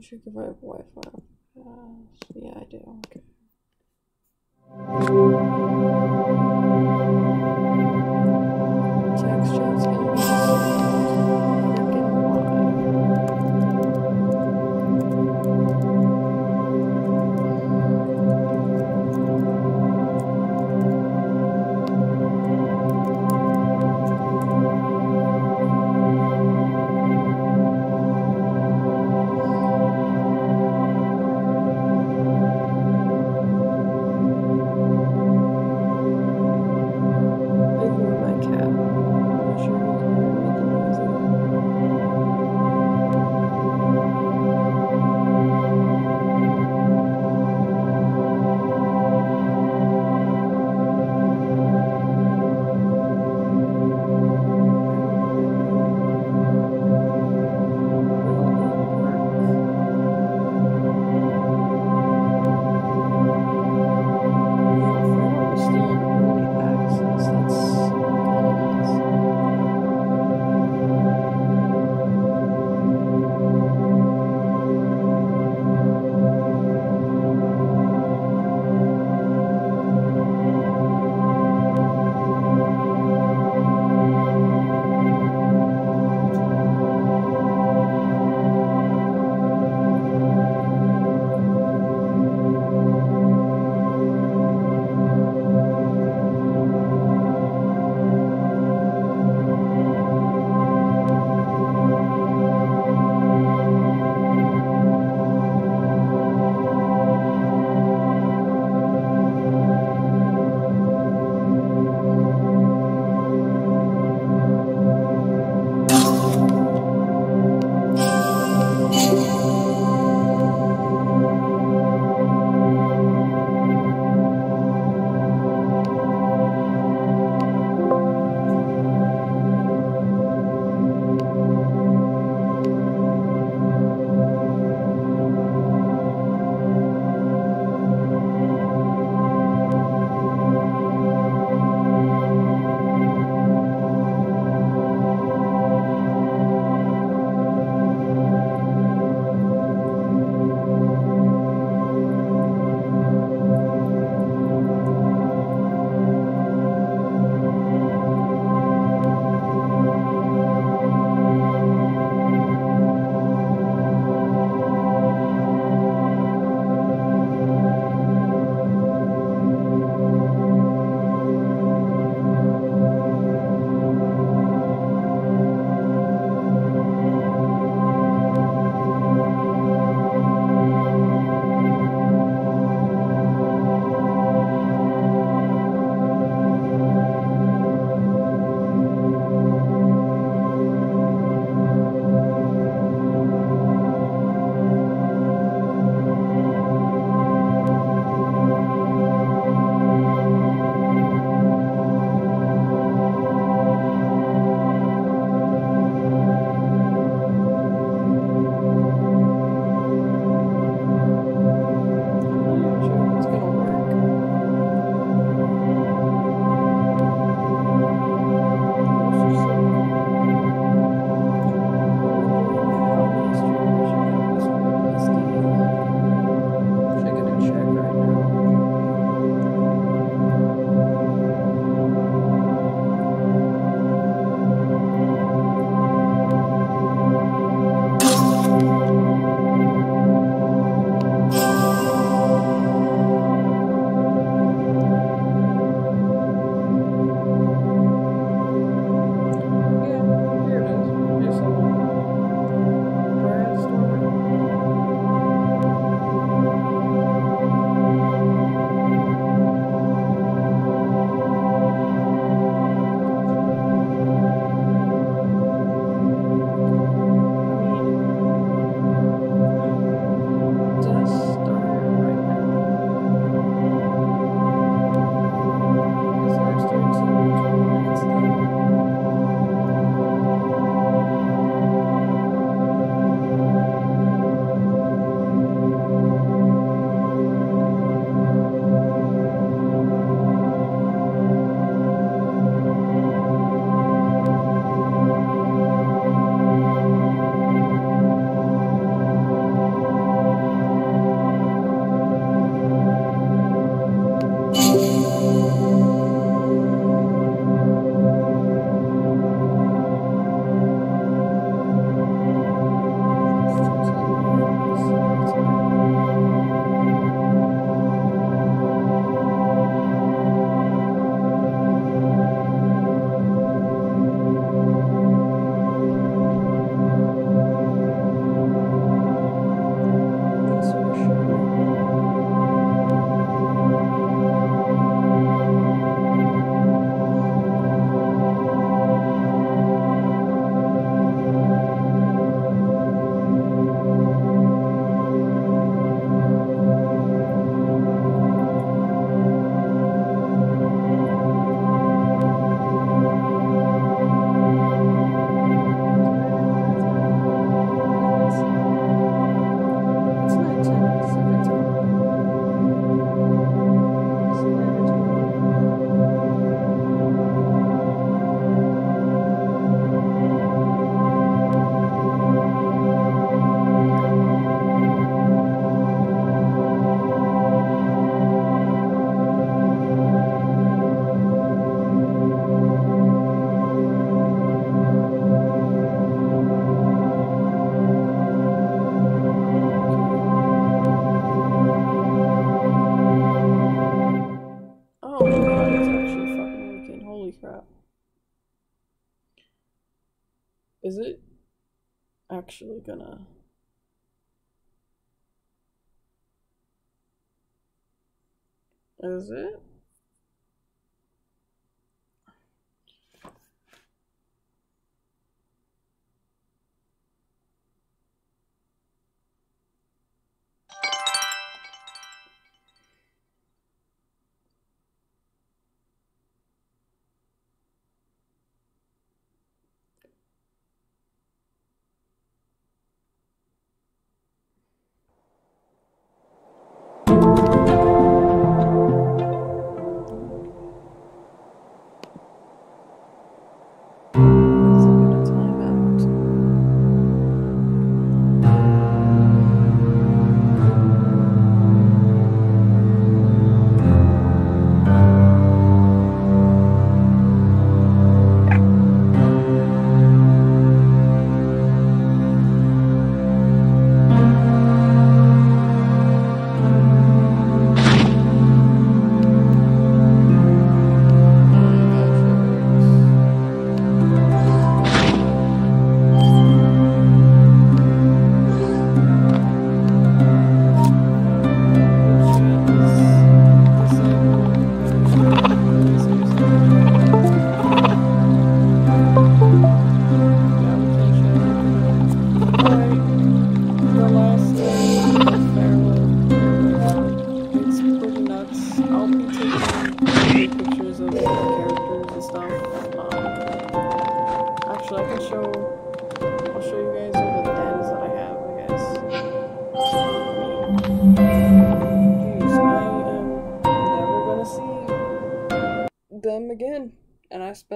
Should give have Wi-Fi. pass. yeah, I do. Okay. actually gonna is it?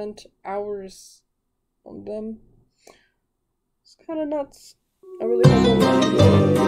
spent hours on them. It's kind of nuts. I really don't know.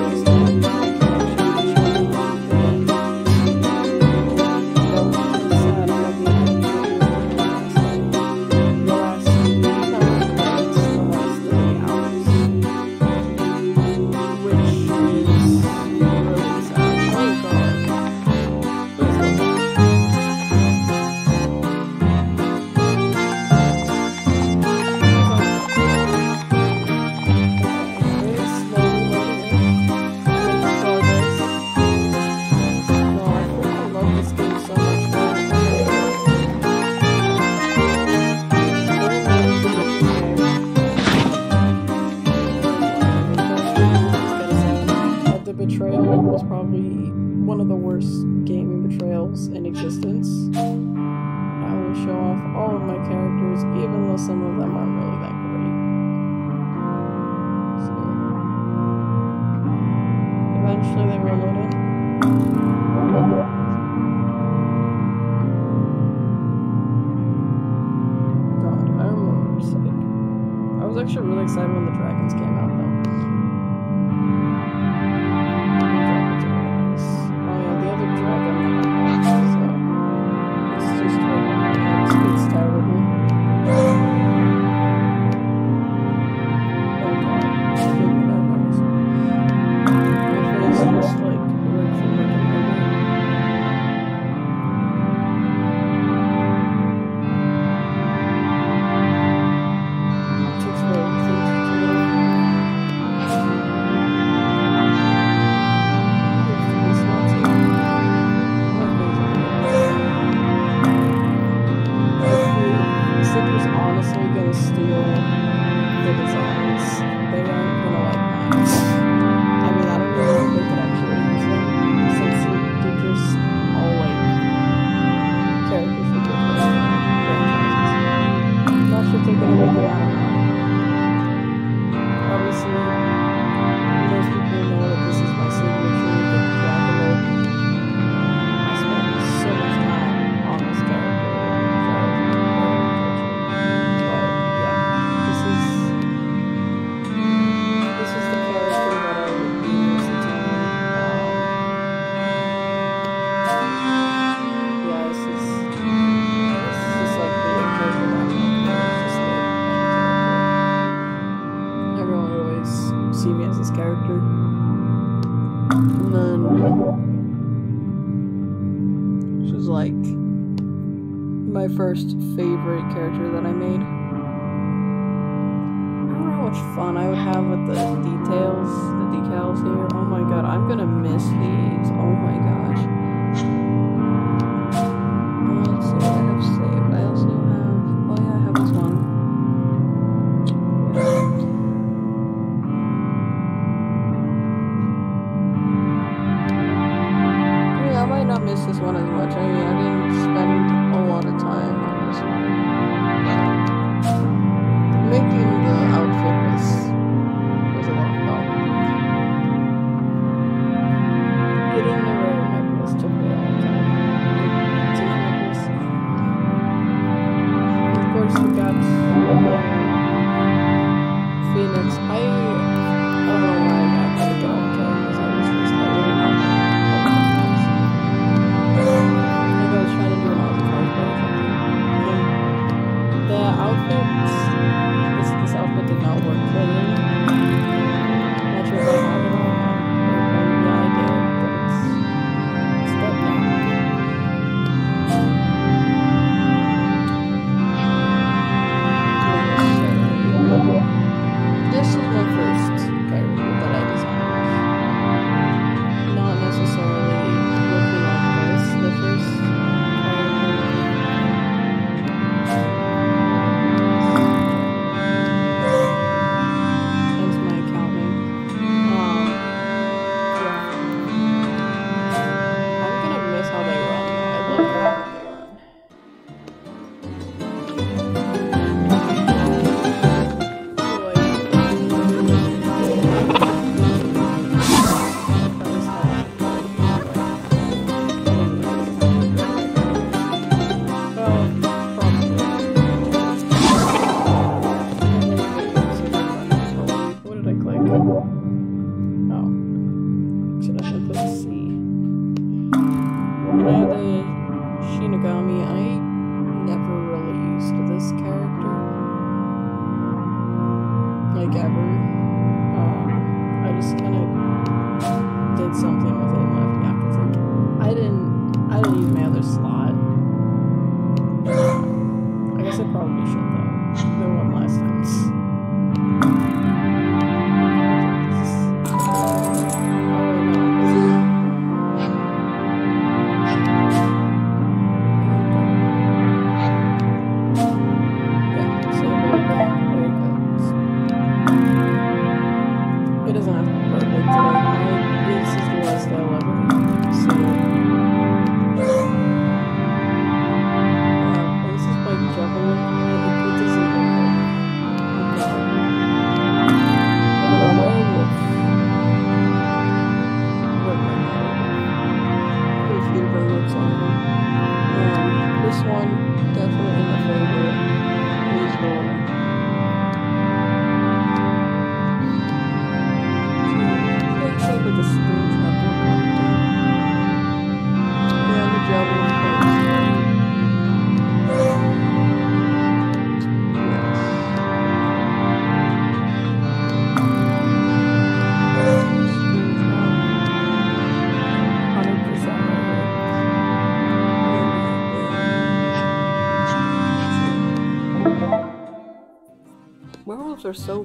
Are so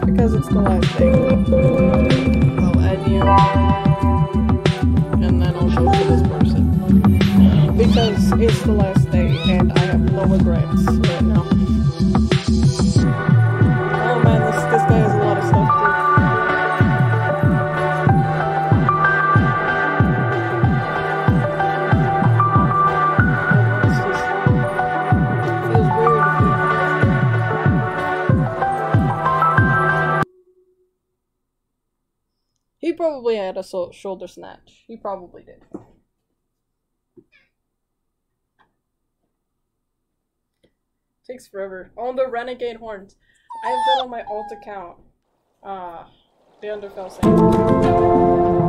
just because it's the last day, I'll add you, and then I'll show you this person. Because it's the last day, and I have no regrets right now. probably had a so- shoulder snatch. He probably did. Takes forever. On the renegade horns. I've been on my alt account. Ah, uh, the Underfell Sans.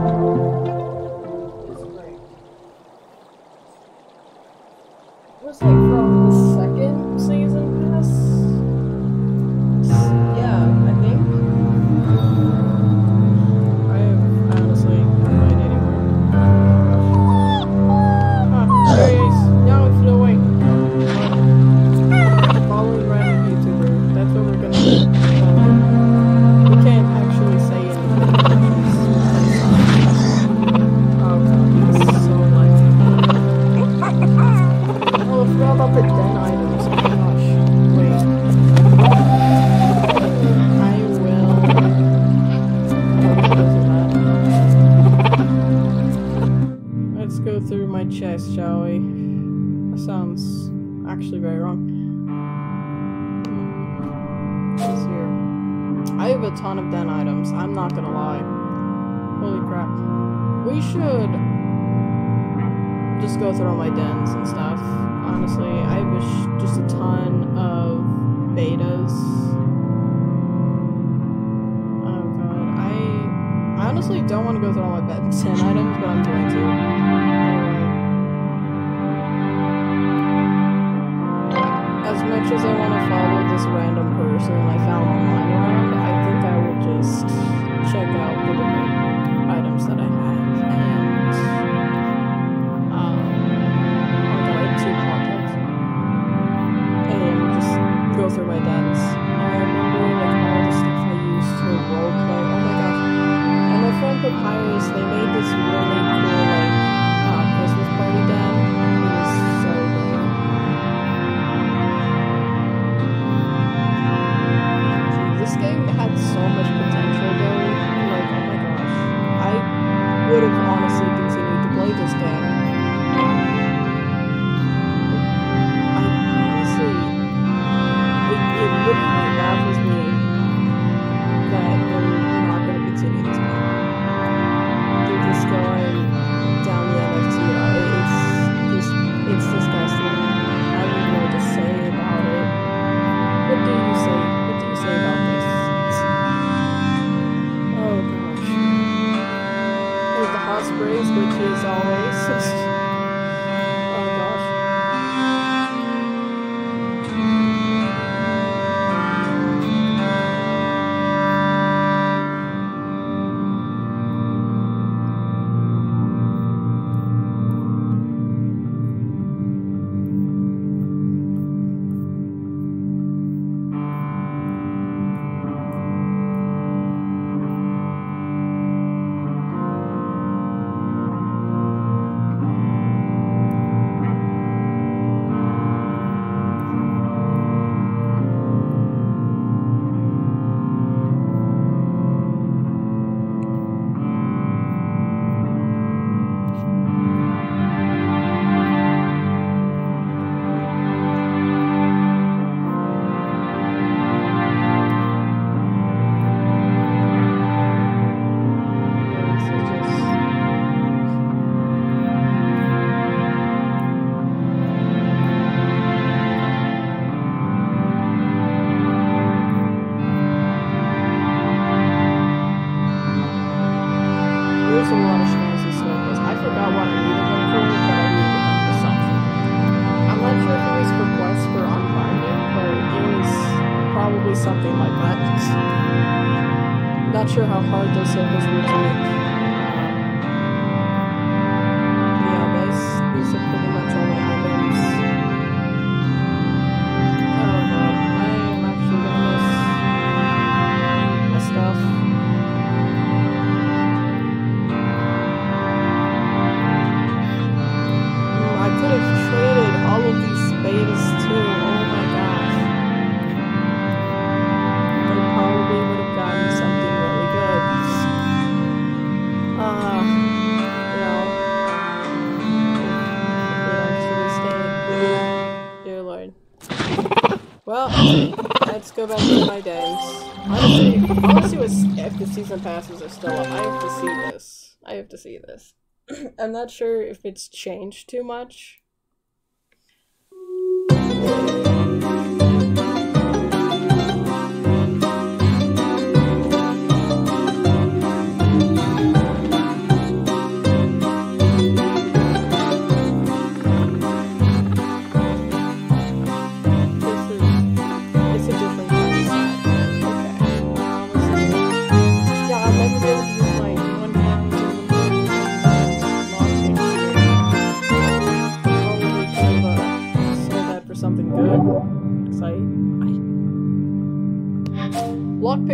Go back to my days. Honestly, I want to see what if the season passes are still up. I have to see this. I have to see this. I'm not sure if it's changed too much.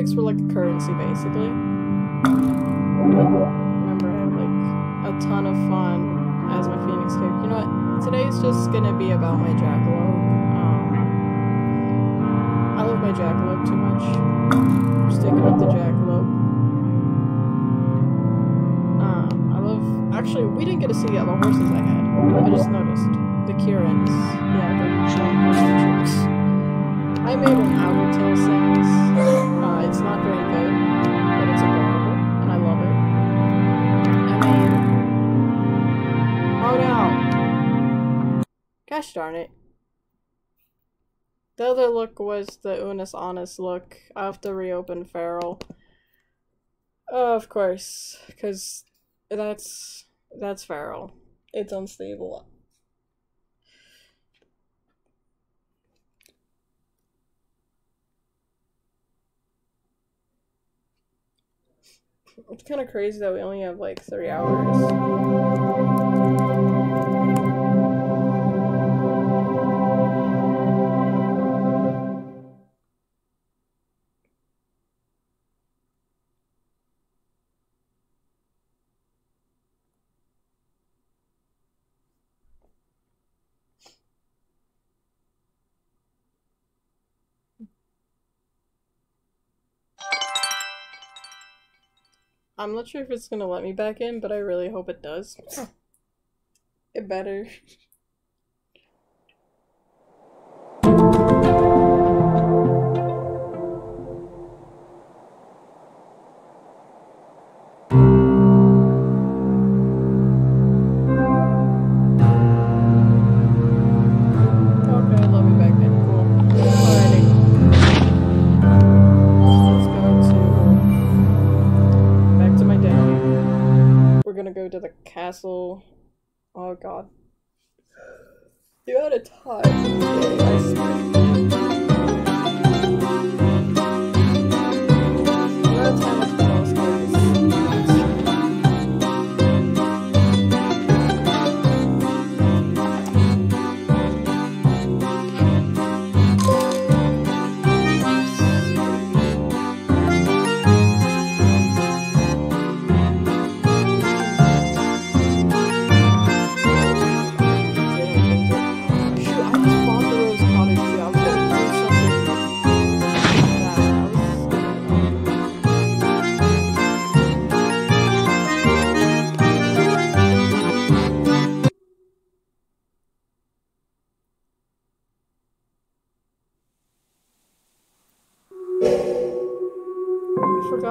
Lockpicks were like a currency basically. Remember, I had like a ton of fun as my Phoenix character. You know what? Today's just gonna be about my Jackalope. Um, I love my Jackalope too much. I'm sticking with the Jackalope. Um, I love. Actually, we didn't get to see the other horses I had. I just noticed the Kirins. Darn it. The other look was the Unus Honest look. I have to reopen Fer.al. Oh, of course, because that's that's Fer.al. It's unstable. It's kind of crazy that we only have like three hours. I'm not sure if it's gonna let me back in, but I really hope it does. it better. castle. Oh god. You had a time.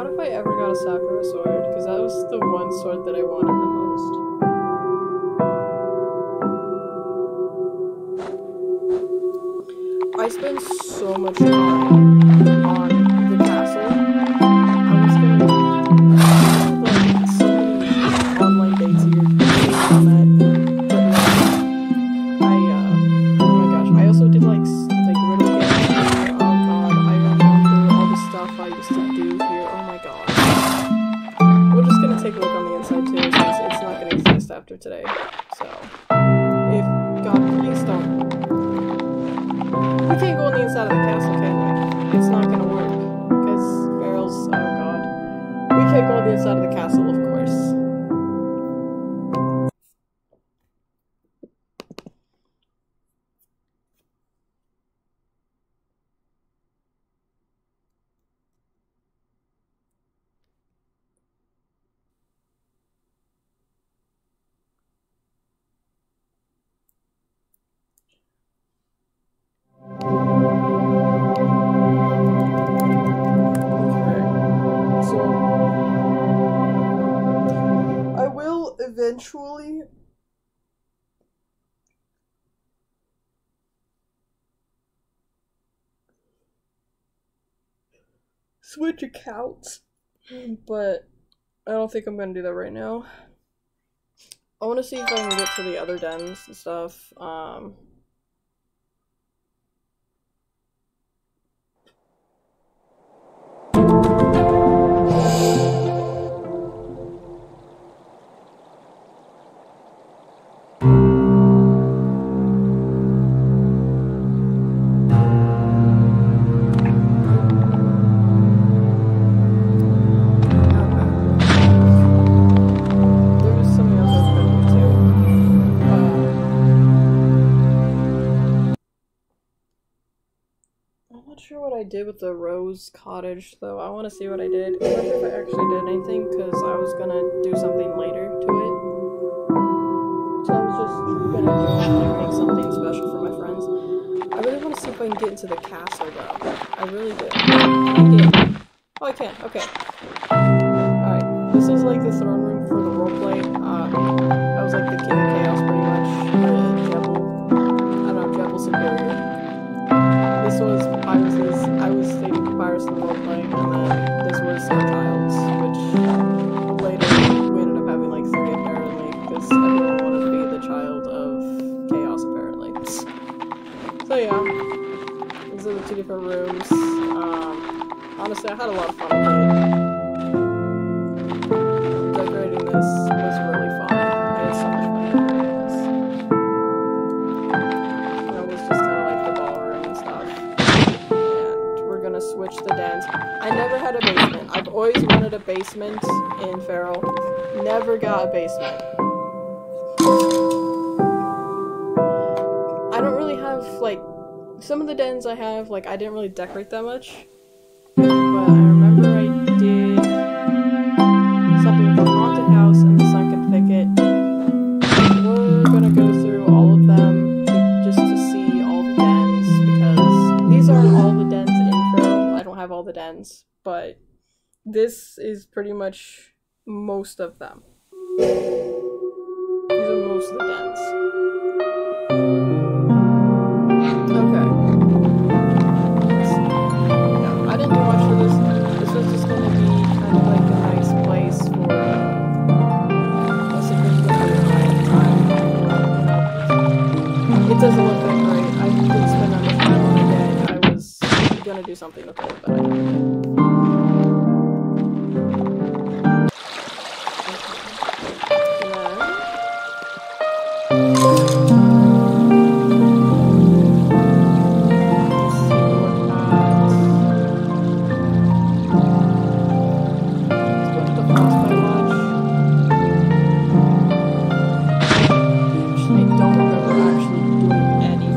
what if I ever got a Sakura sword? Because that was the one sword that I wanted the most. I spend so much time. after today. So, if God, please don't. We can't go on the inside of the castle, can we? It's not gonna work because barrels. Oh God, we can't go on the inside of the switch accounts, but I don't think I'm gonna do that right now. I want to see if I can get to the other dens and stuff. Um, did with the Rose Cottage though. I want to see what I did. I'm not sure if I actually did anything because I was gonna do something later to it. So I was just do like make something special for my friends. I really want to see if I can get into the castle though. I really do. Oh, I can. Okay. Alright, this is like the throne room for the roleplay. Uh, I was like the king of chaos pretty much. Uh, Jebel. I don't know, Jebel Superior. This was different rooms. Um, honestly, I had a lot of fun with it decorating this was really fun. I had so much fun this. That was just kind of like the ballroom and stuff. And we're gonna switch the dens. I never had a basement. I've always wanted a basement in Fer.al. Never got a basement. Some of the dens I have. Like I didn't really decorate that much. But I remember I did something with the haunted house and the sunken thicket. We're gonna go through all of them just to see all the dens because these aren't all the dens in. I don't have all the dens, but this is pretty much most of them. These are most of the dens. It doesn't look that great. I did spend enough time on it, and I was gonna do something with it, but I didn't.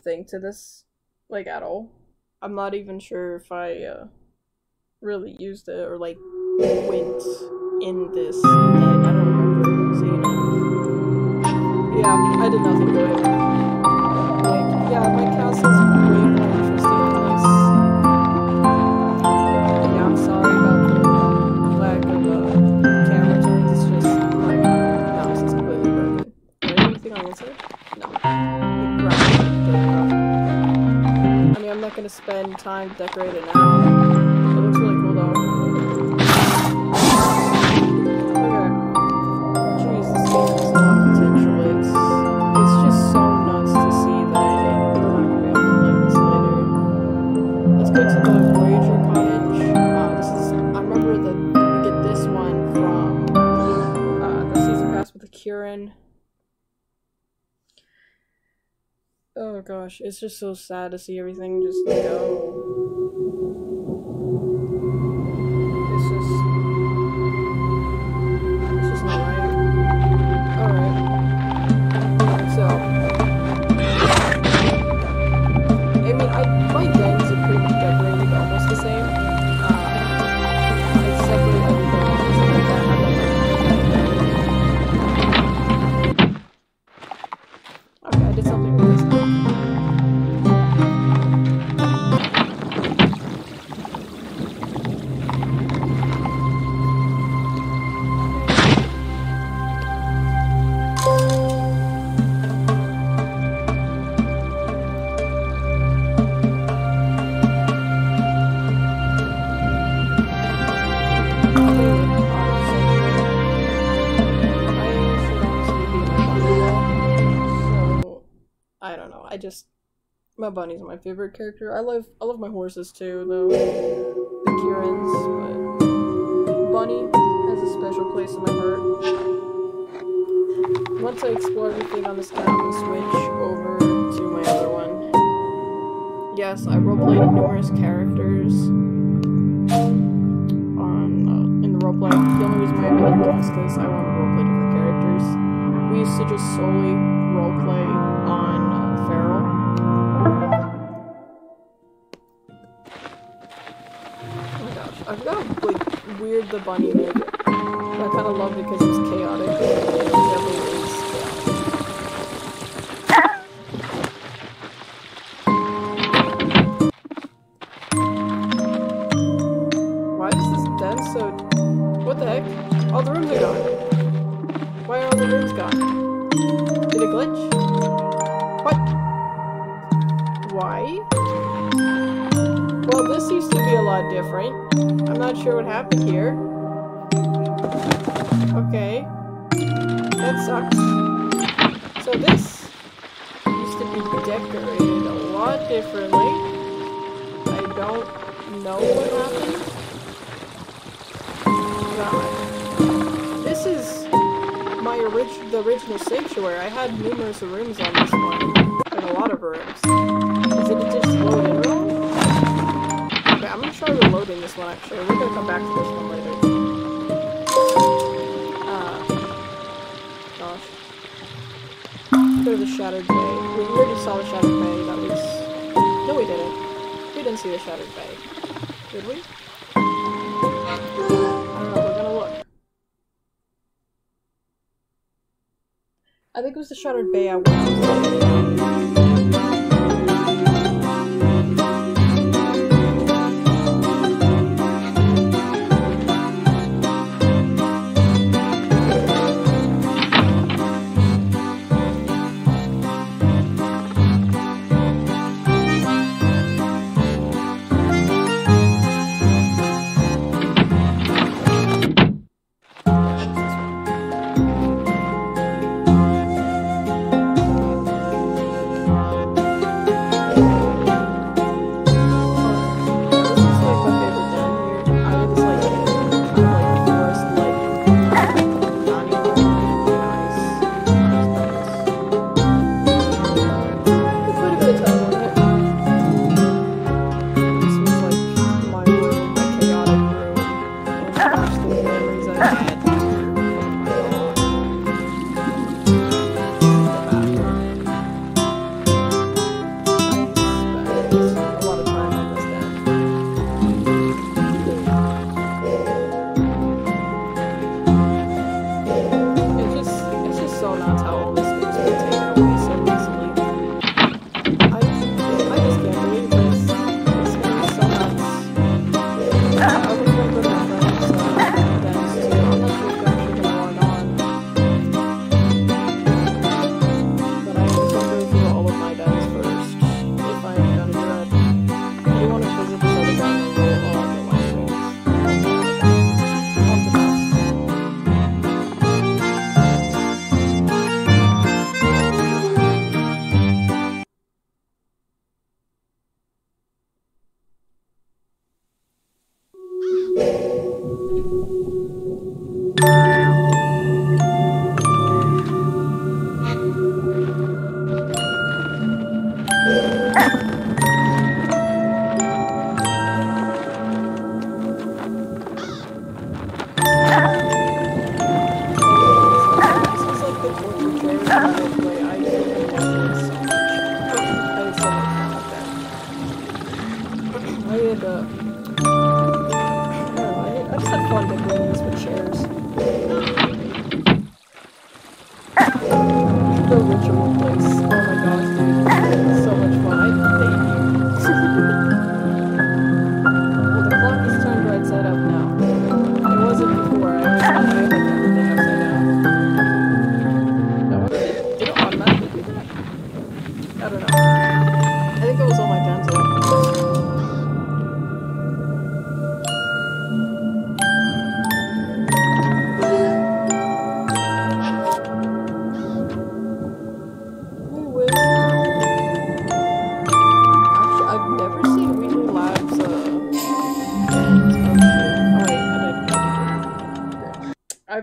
To this like at all. I'm not even sure if I uh, really used it or like went in this. And I don't remember seeing it. Yeah, I did nothing to it. Like, yeah, my castle's way spend time to decorate it now. It looks really cool though. Kieran. Oh gosh, it's just so sad to see everything just go. my bunny's my favorite character. I love I love my horses too, though. The Kirins, but Bunny has a special place in my heart. Once I explore everything on this map and switch over to my other one. Yes, I roleplay numerous characters on uh, in the roleplay. The only reason why I didn't cast is I want to roleplay different characters. We used to just solely roleplay on uh, Fer.al I forgot how like, weird the bunny made. I kind of love it because it's chaotic. the rooms are.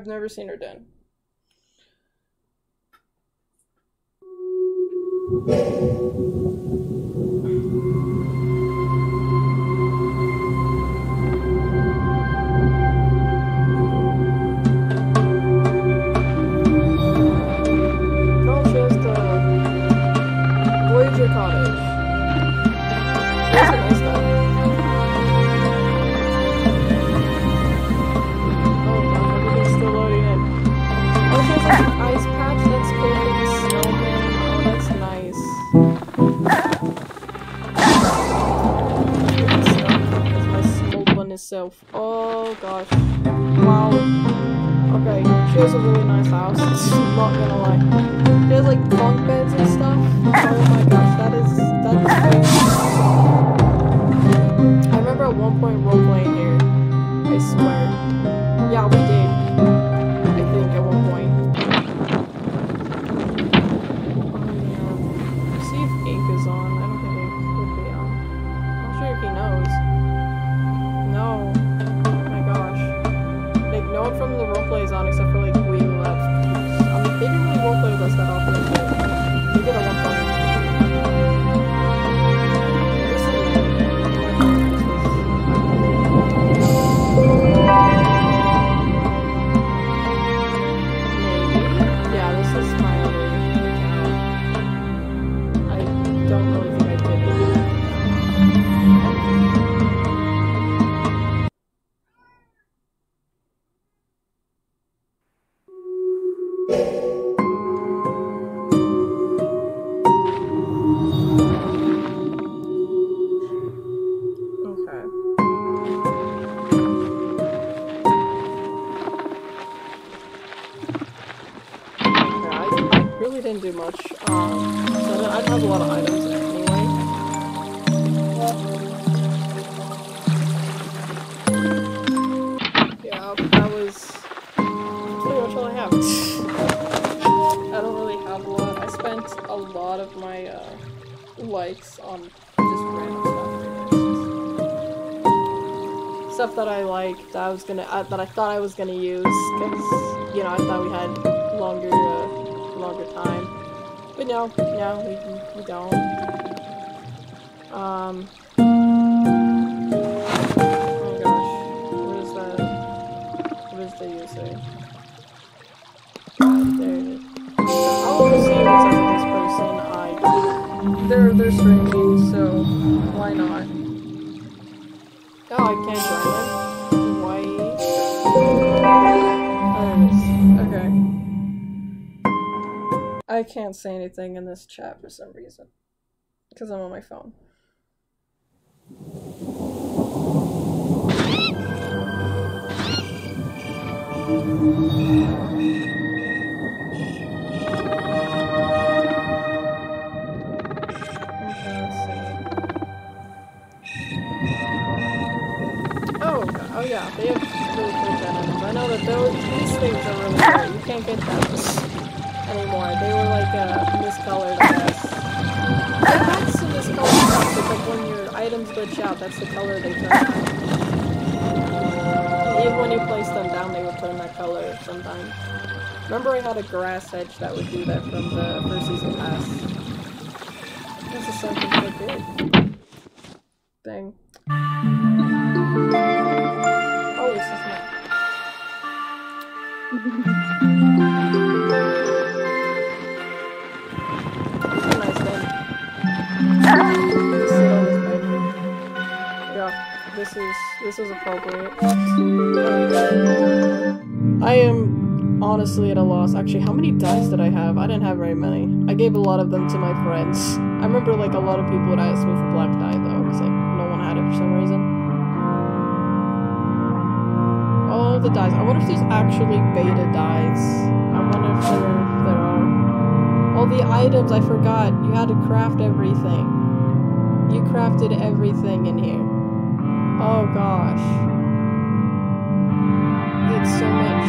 I've never seen her uh, that I thought I was gonna use, because you know I thought we had longer, uh, longer time. But no, no, we we don't. Can't say anything in this chat for some reason. Because I'm on my phone. Oh, oh yeah, they have really cool. I know that those these things are really. You can't get those anymore. They were like uh, miscolored, I guess. They some miscolored stuff, but like when your items glitch out, that's the color they turn. Even when you place them down, they would turn that color sometimes. Remember I had a grass edge that would do that from the first season pass. This is something so good. Thing. Oh, this is not. this is this is appropriate. I am honestly at a loss. Actually, how many dice did I have? I didn't have very many. I gave a lot of them to my friends. I remember like a lot of people would ask me for black dye though, because like no one had it for some reason. All the dice. I wonder if there's actually beta dice. I wonder if there, there are. All the items, I forgot. You had to craft everything. You crafted everything in here. Oh gosh. It's so much.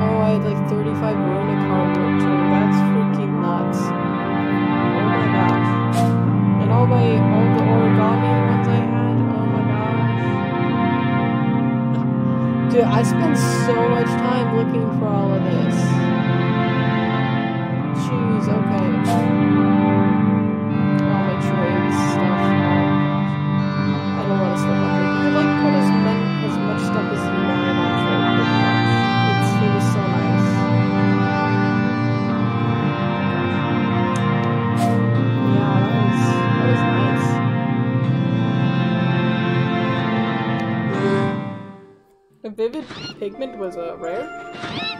Oh, I had like 35 runic hardware too. That's freaking nuts. Oh my gosh. And all my, all the origami ones I had. Oh my gosh. Dude, I spent so much time looking for all of this. Pigment was a rare.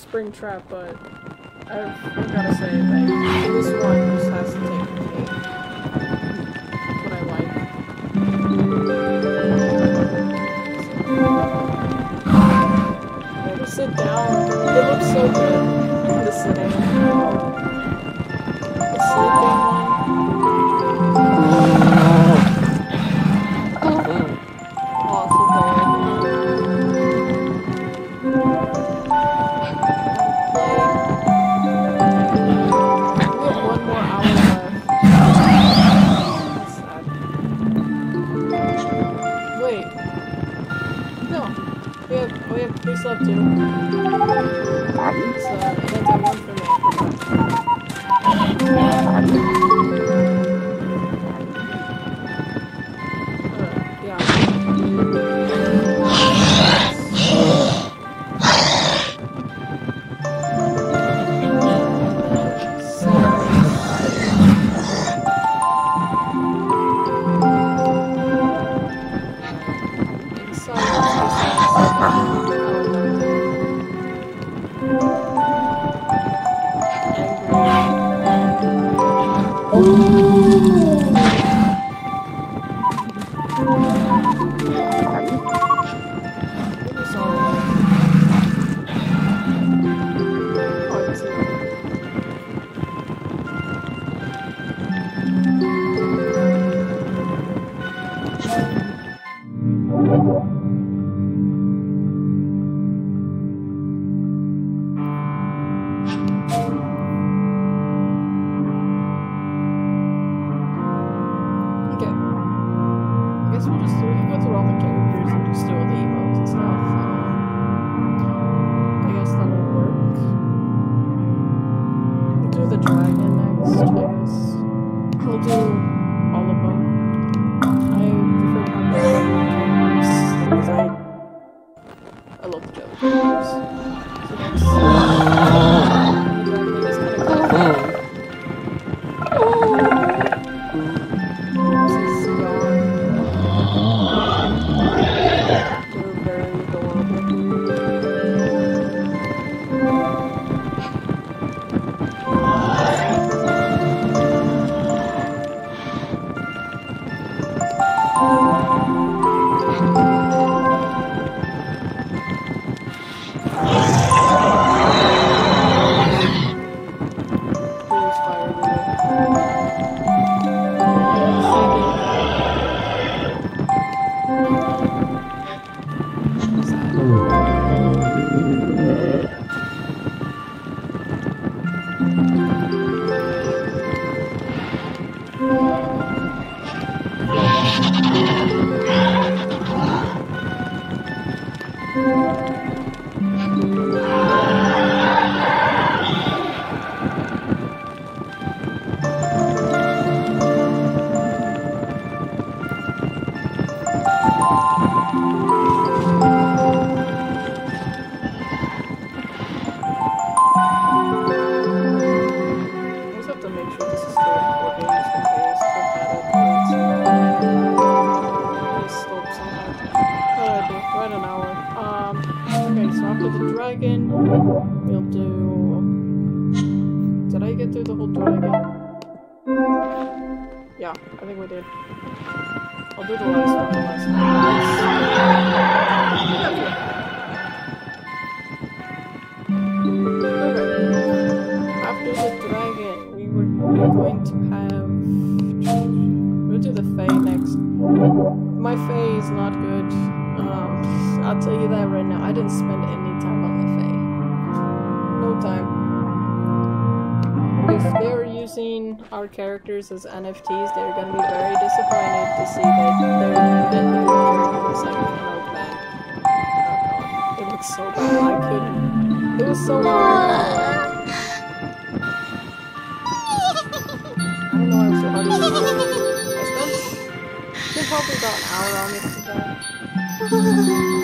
Spring trap, but I've gotta say that this one just has to take me. What I like. Sit down. It looks so good. The sitting. as NFTs, they're going to be very disappointed to see that they're in the like an old man. It looks so bad. I couldn't. It was so bad. I don't know why I'm so hard to I spent, I spent probably about an hour on this today.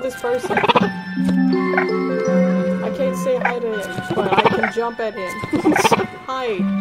this person. I can't say hi to him, but I can jump at him. hi.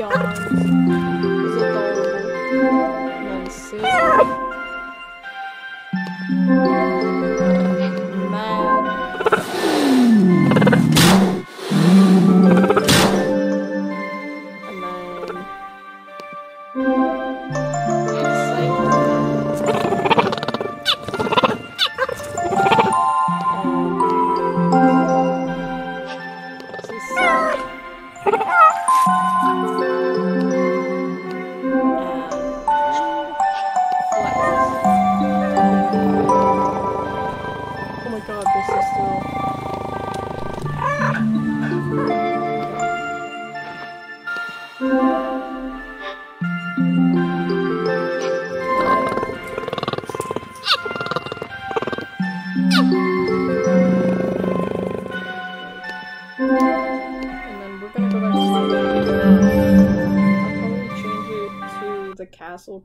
有。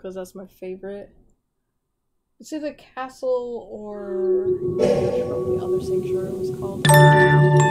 because that's my favorite. It's either castle or the other sanctuary was called.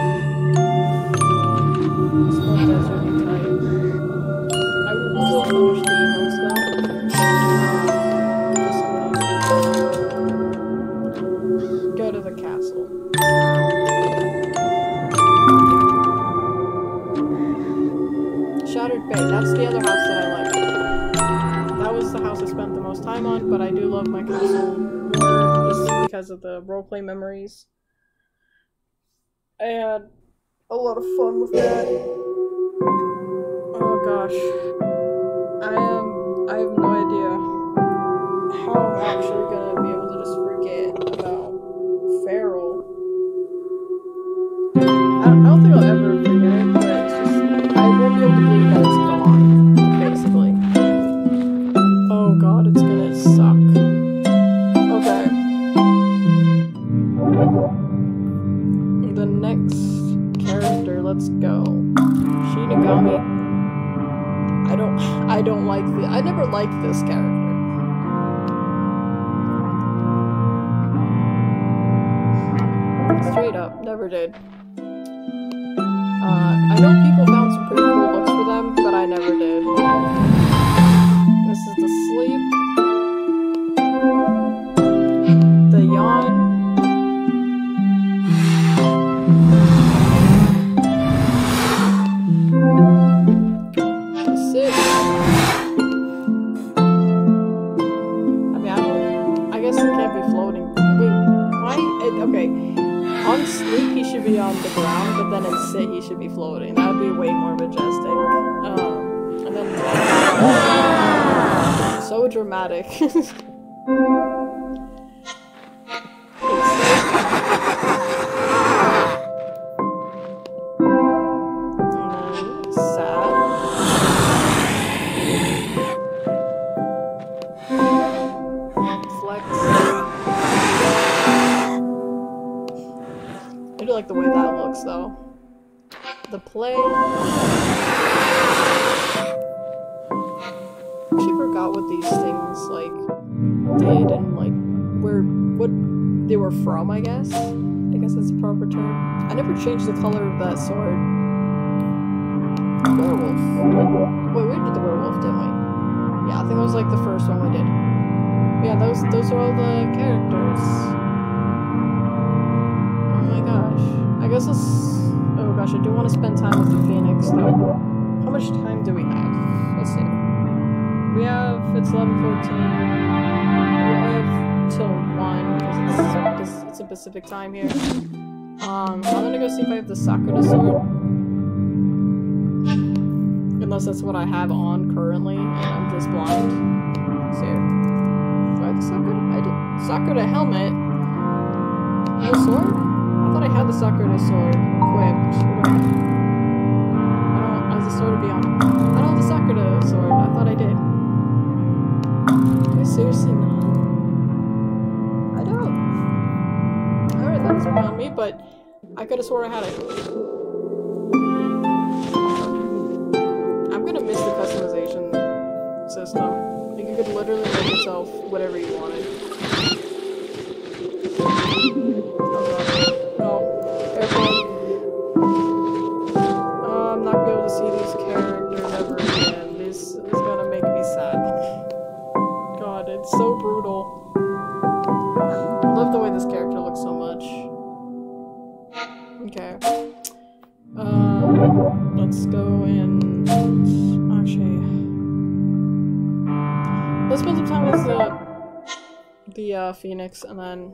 Phoenix, and then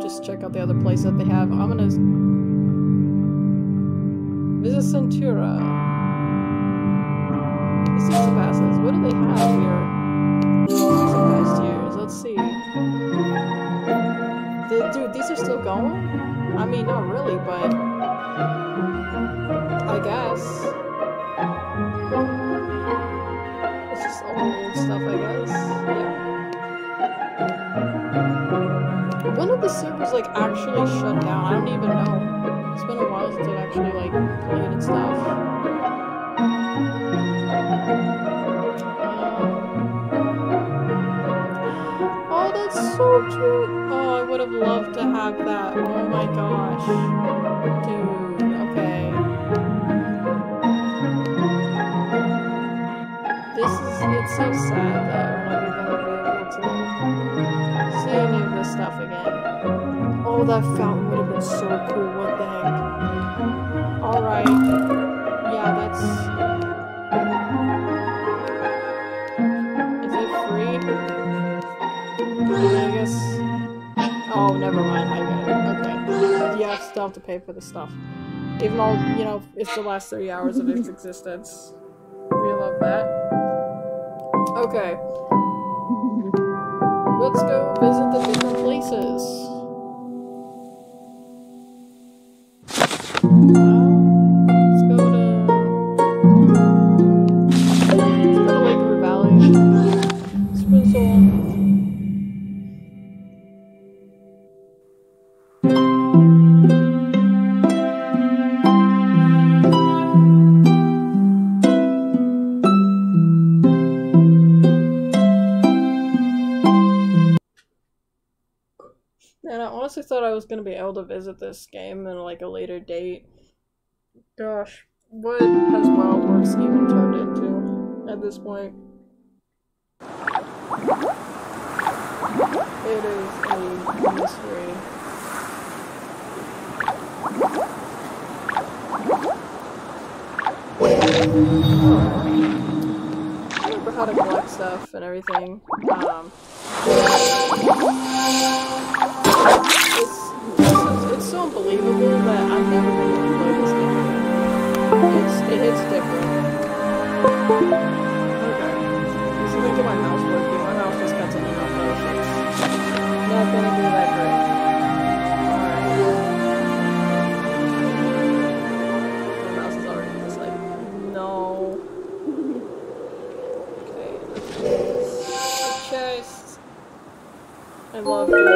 just, check out the other places that they have. I'm gonna so cute. Oh, I would have loved to have that. Oh my gosh. Dude, okay. This is, it's so sad that we're never gonna be able to see any of this stuff again. Oh, that fountain would have been so cool. What the heck? Alright. Have to pay for the stuff. Even though, you know, it's the last three hours of its existence. We love that. Okay. Let's go visit the different places. I was gonna be able to visit this game in like a later date. Gosh, what has Wildworks even turned into at this point? It is a mystery. I remember how to collect stuff and everything. Um, it's, it's, it's so unbelievable that I've never going to play this game. It's, it hits different. Okay. So look at my mouse working. My mouse just got something off motions. Not gonna do that great. Alright. My is already just like, no. Okay. The. I love doing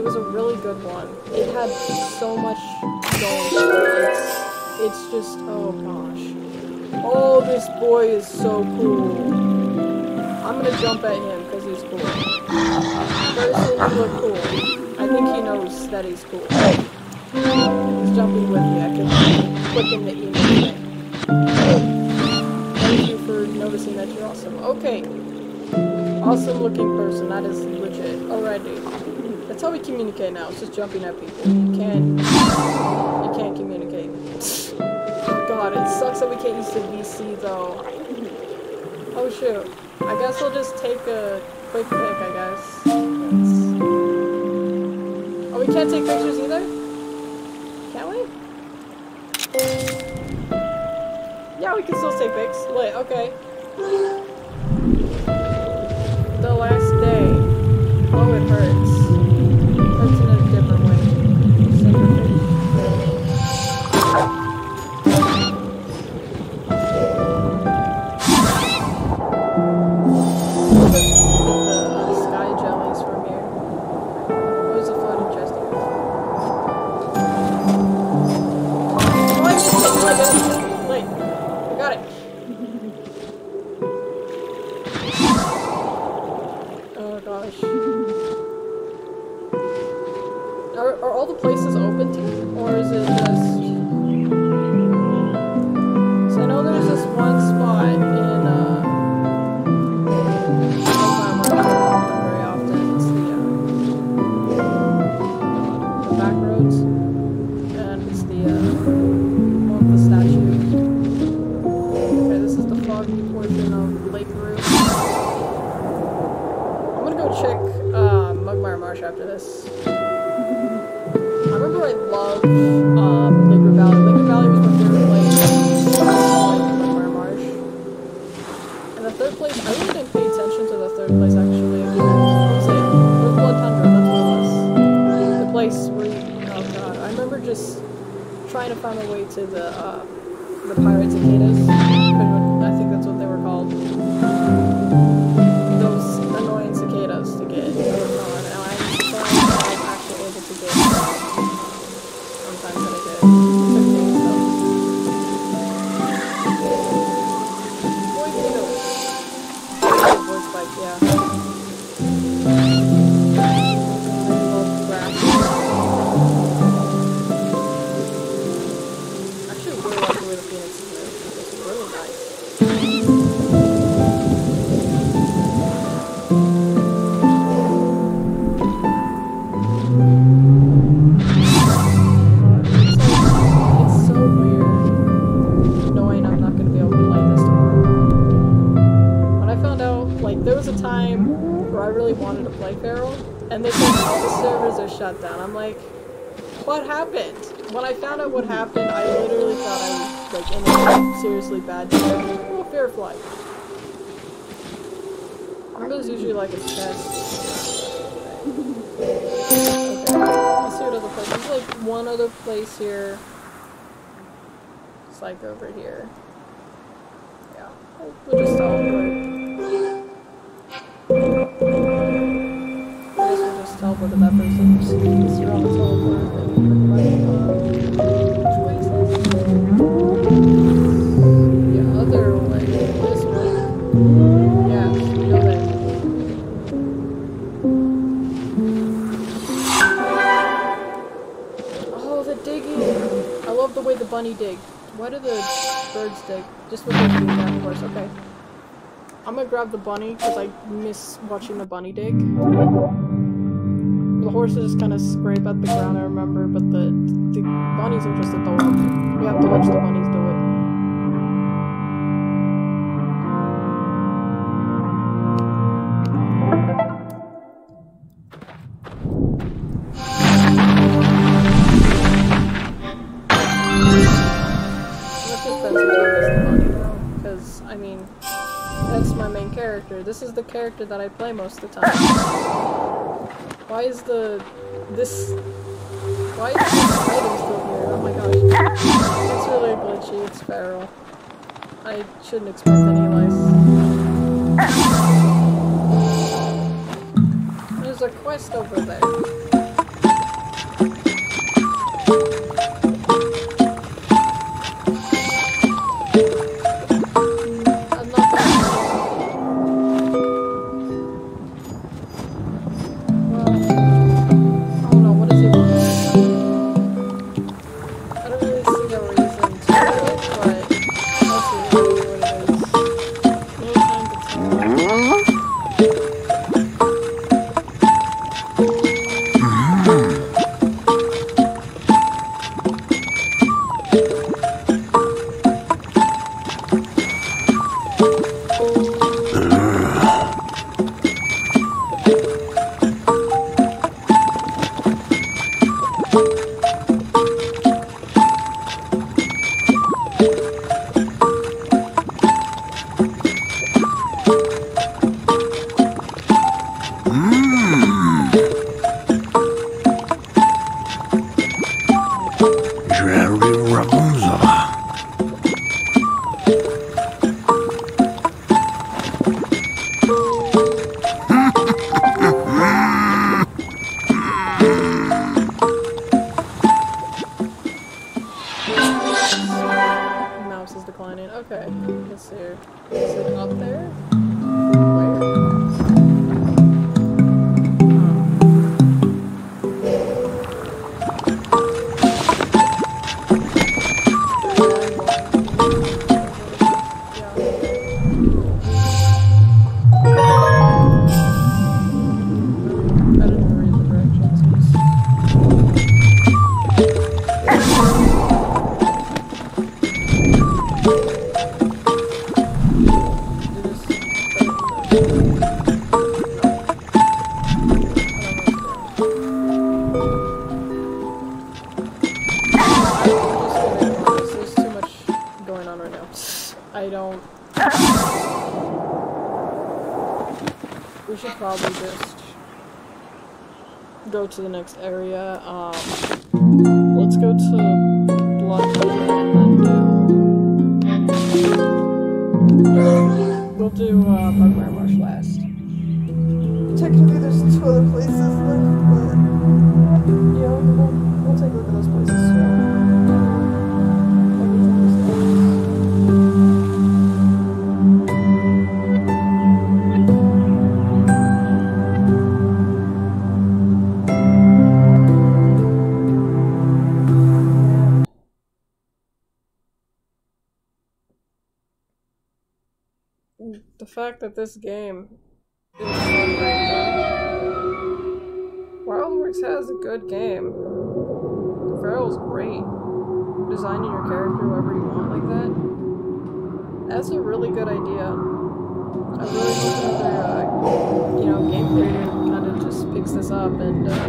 it was a really good one. It had so much going for it. It's, it's just, oh gosh. Oh, this boy is so cool. I'm gonna jump at him because he's cool. Person, you look cool. I think he knows that he's cool. He's jumping with me. I can click him to email. Thank you for noticing that you're awesome. Okay. Awesome looking person. That is legit. Alrighty. That's how we communicate now. It's just jumping at people. You can't. You can't communicate. God, it sucks that we can't use the VC though. Oh shoot. I guess we'll just take a quick pic. I guess. Oh, we can't take pictures either. Can we? Yeah, we can still take pics. Wait, okay. grab the bunny because I miss watching the bunny dig. The horses kind of scrape at the ground, I remember, but the, the bunnies are just adorable. We have to watch the bunny. character that I play most of the time. Why is the... this... Why is this item still here? Oh my gosh. It's really glitchy, it's Fer.al. I shouldn't expect any less. There's a quest over there. area that this game is. Wildworks has a good game. Fer.al's great. Designing your character however you want like that. That's a really good idea. I really wish another, uh, you know, game creator kind of just picks this up and uh,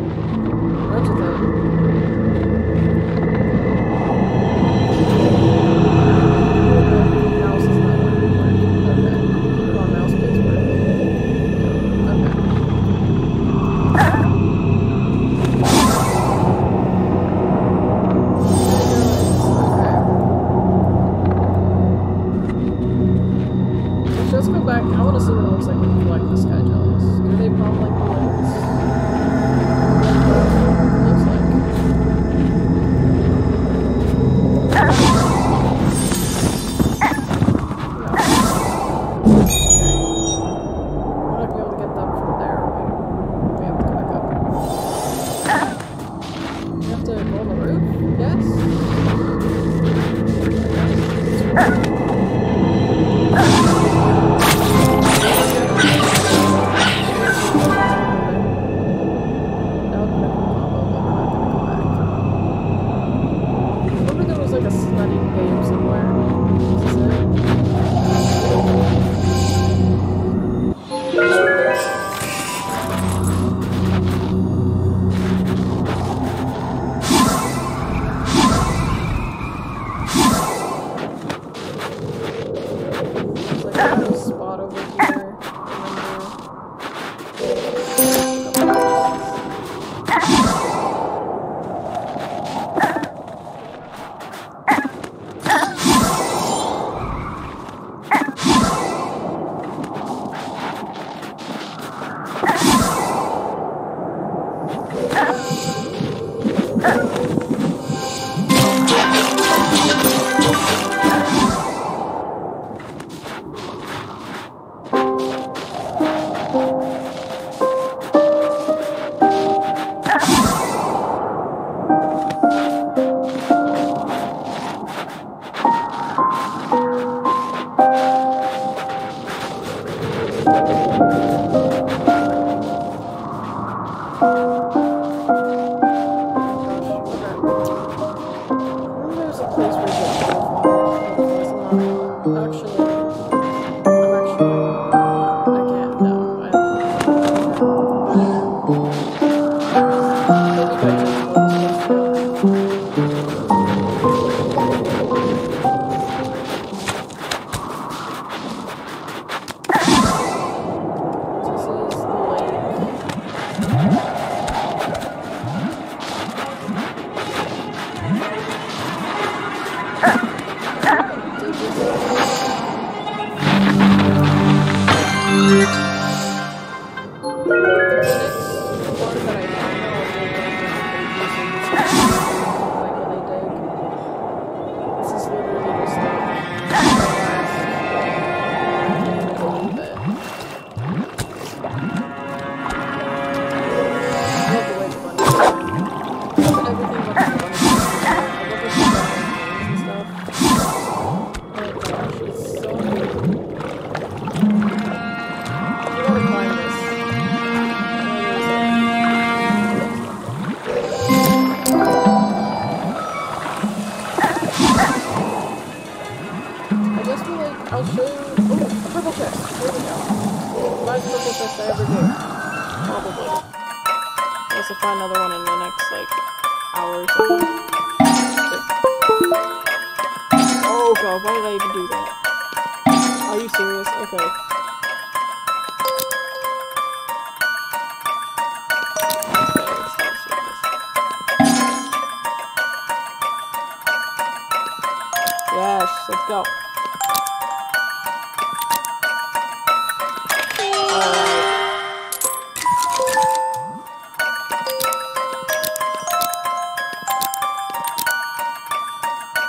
go.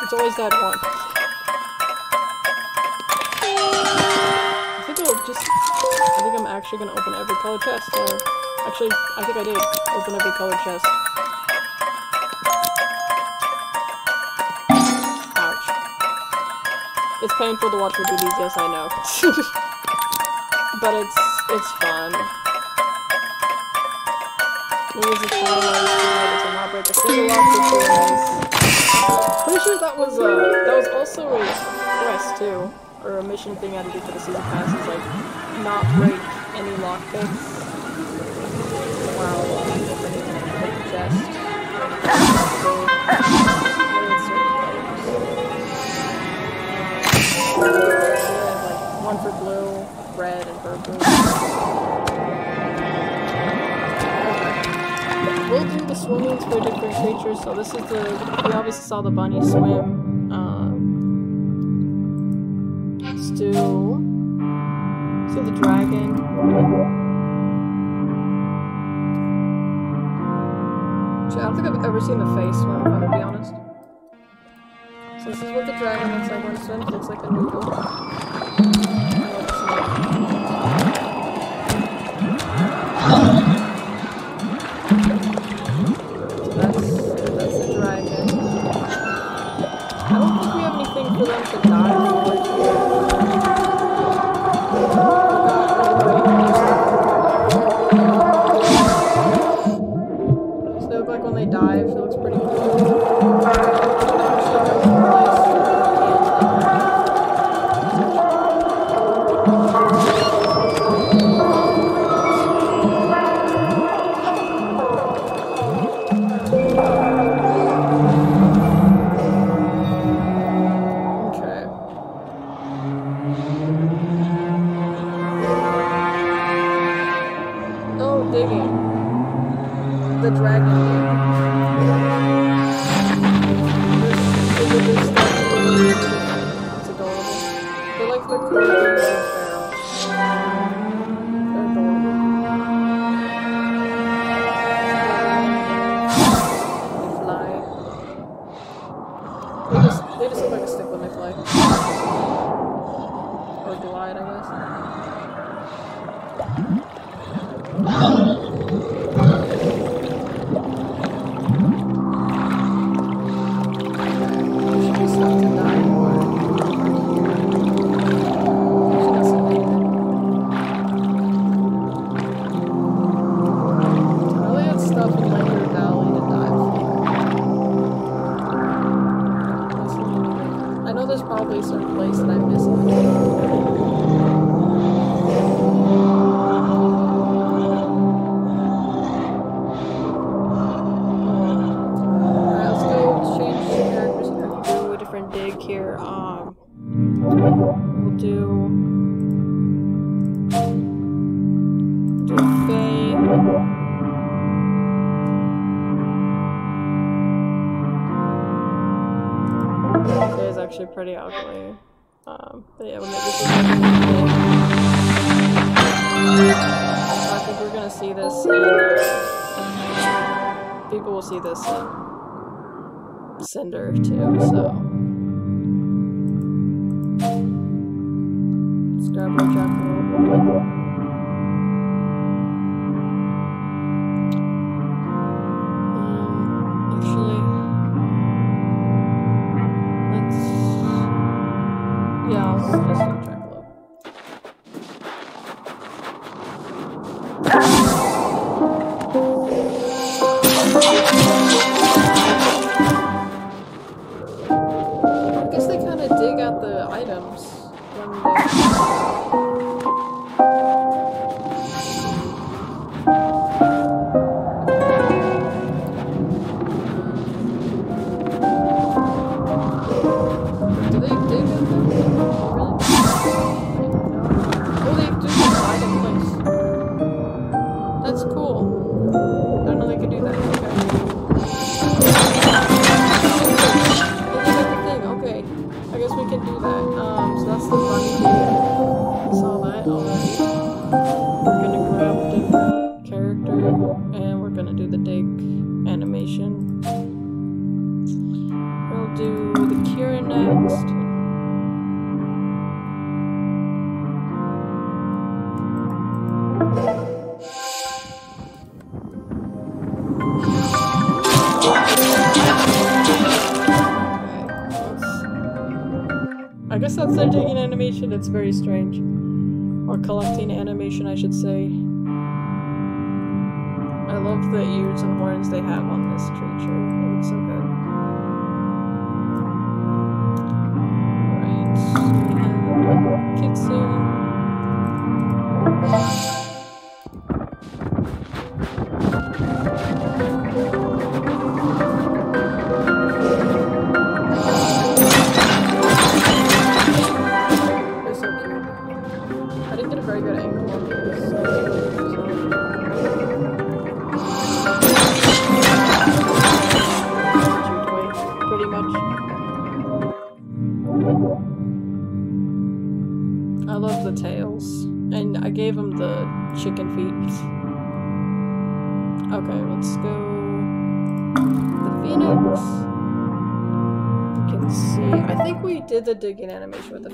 It's always that one. I think I'll just. I think I'm actually gonna open every color chest. Or actually, I think I did open every color chest. It's painful to watch me do these. Yes, I know. but it's it's fun. There was a time I used to not break a. Pretty sure that was uh that was also a quest too, or a mission thing I had to do for the season pass is like not break any lockpicks opening the chest. One for blue, red, and purple. We'll do the swimmings for different creatures. So this is the we obviously saw the bunny swim. Um, let's the dragon. I don't think I've ever seen the face one, I'm gonna be honest. So this is what the dragon looks swims. It looks like a noodle. It's very strange. Did digging animation with the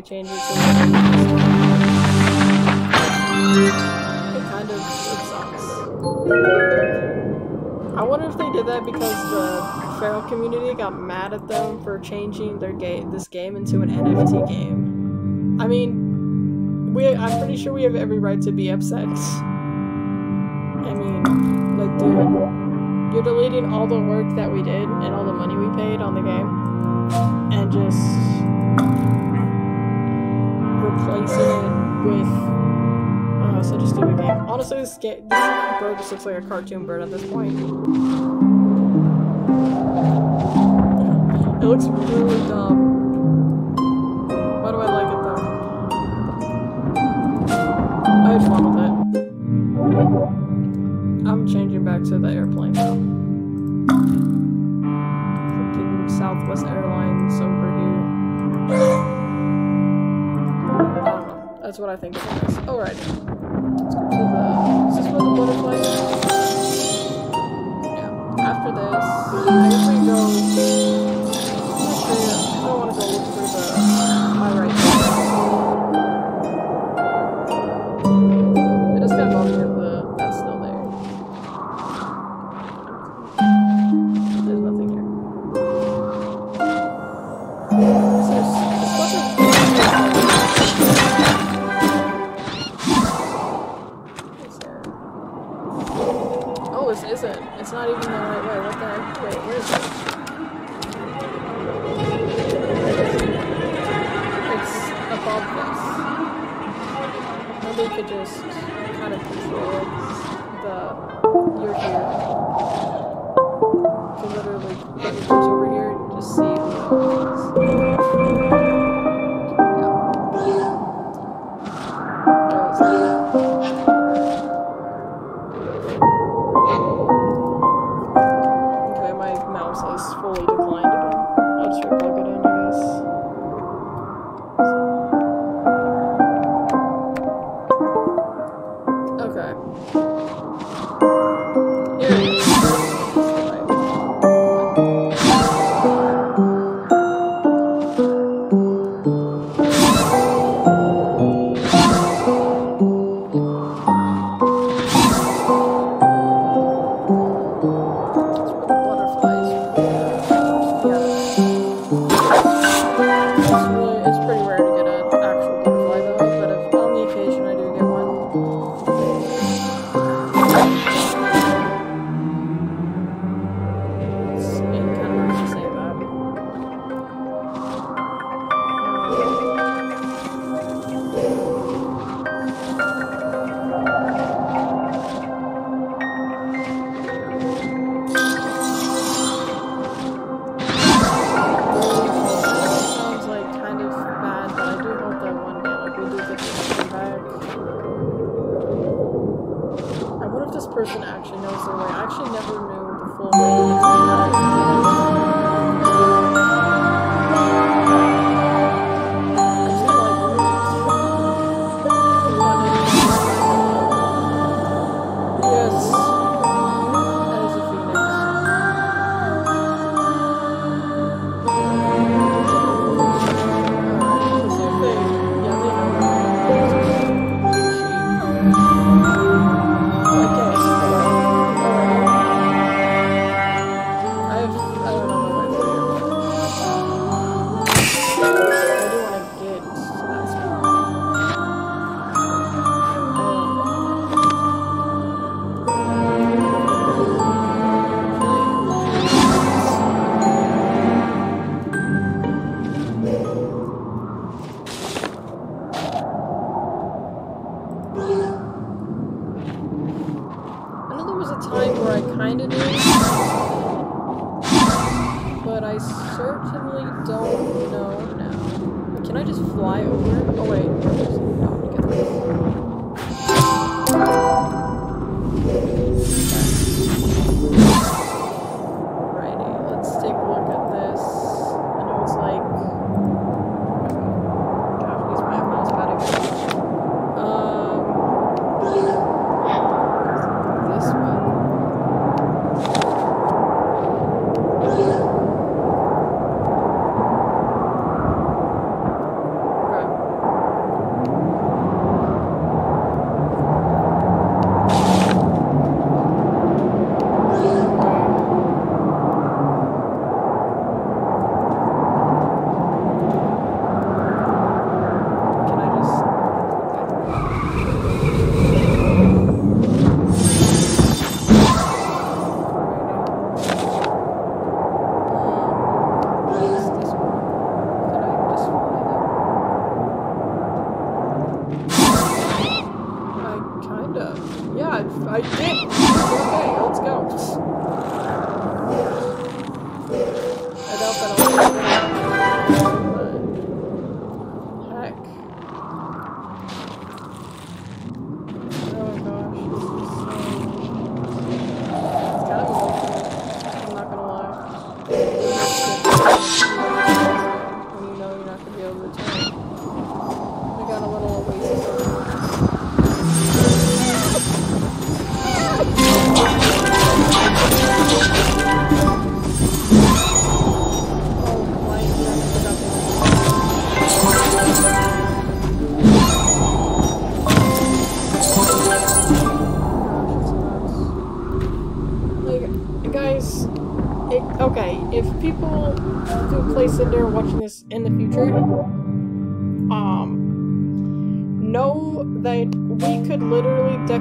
drastically changes the It kind of it sucks. I wonder if they did that because the Fer.al community got mad at them for changing their game, this game into an NFT game. I mean, we I'm pretty sure we have every right to be upset. I mean, like, dude, you're deleting all the work that we did and all the money we paid on the game, and just replacing it with uh, such a stupid game. Honestly, this, game, this bird just looks like a cartoon bird at this point. It looks really dumb. think so.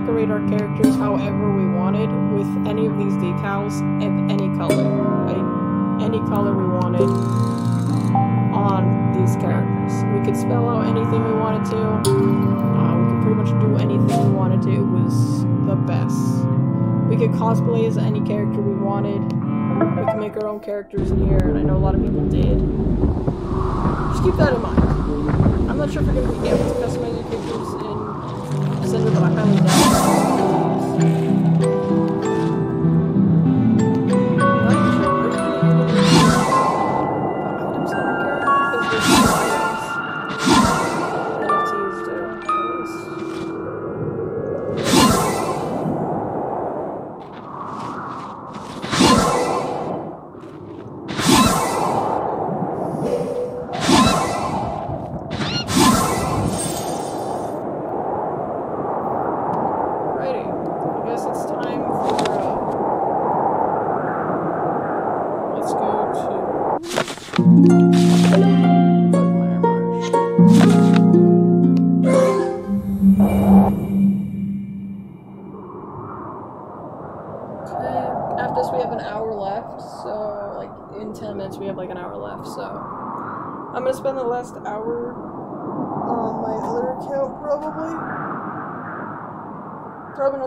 decorate our characters however we wanted with any of these decals of any color, right? Any color we wanted on these characters. We could spell out anything we wanted to. Uh, we could pretty much do anything we wanted to. It was the best. We could cosplay as any character we wanted. We could make our own characters in here, and I know a lot of people did.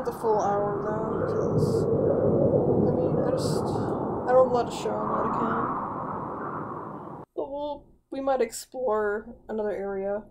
the full hour though, because I mean, I just I don't want to show on that account. But we'll we might explore another area.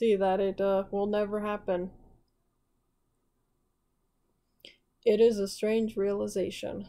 see that it uh, will never happen. It is a strange realization.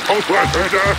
Auswahlfelder.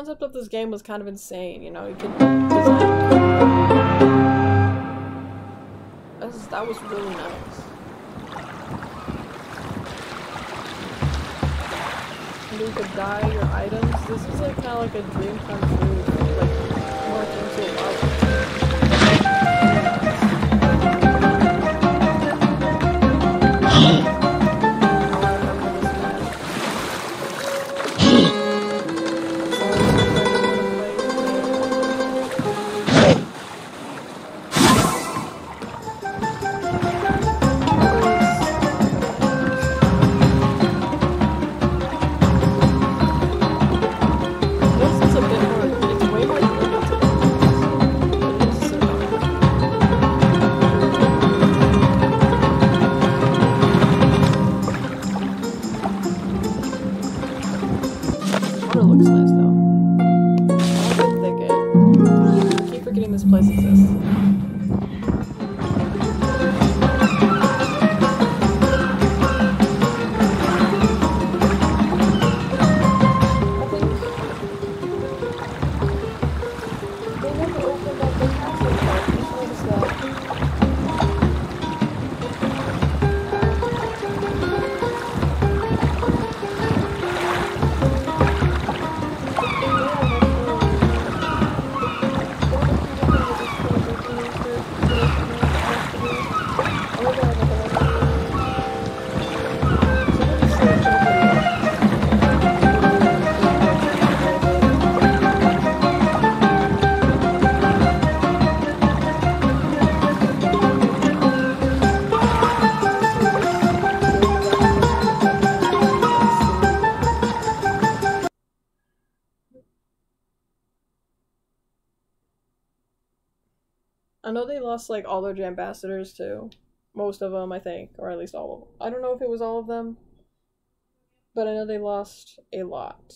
Concept of this game was kind of insane, you know, you could design. That was really nice. And you could dye your items. This is like kind of like a dream come true, like I know they lost like all their ambassadors too. Most of them, I think, or at least all of them. I don't know if it was all of them, but I know they lost a lot.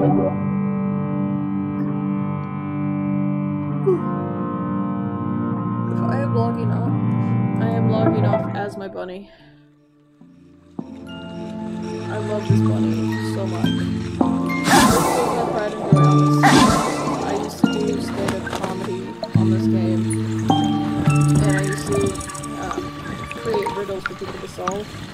If I am logging off, I am logging off as my bunny. I love this bunny so much. I used to do comedy on this game, and I used to uh, create riddles for people to solve.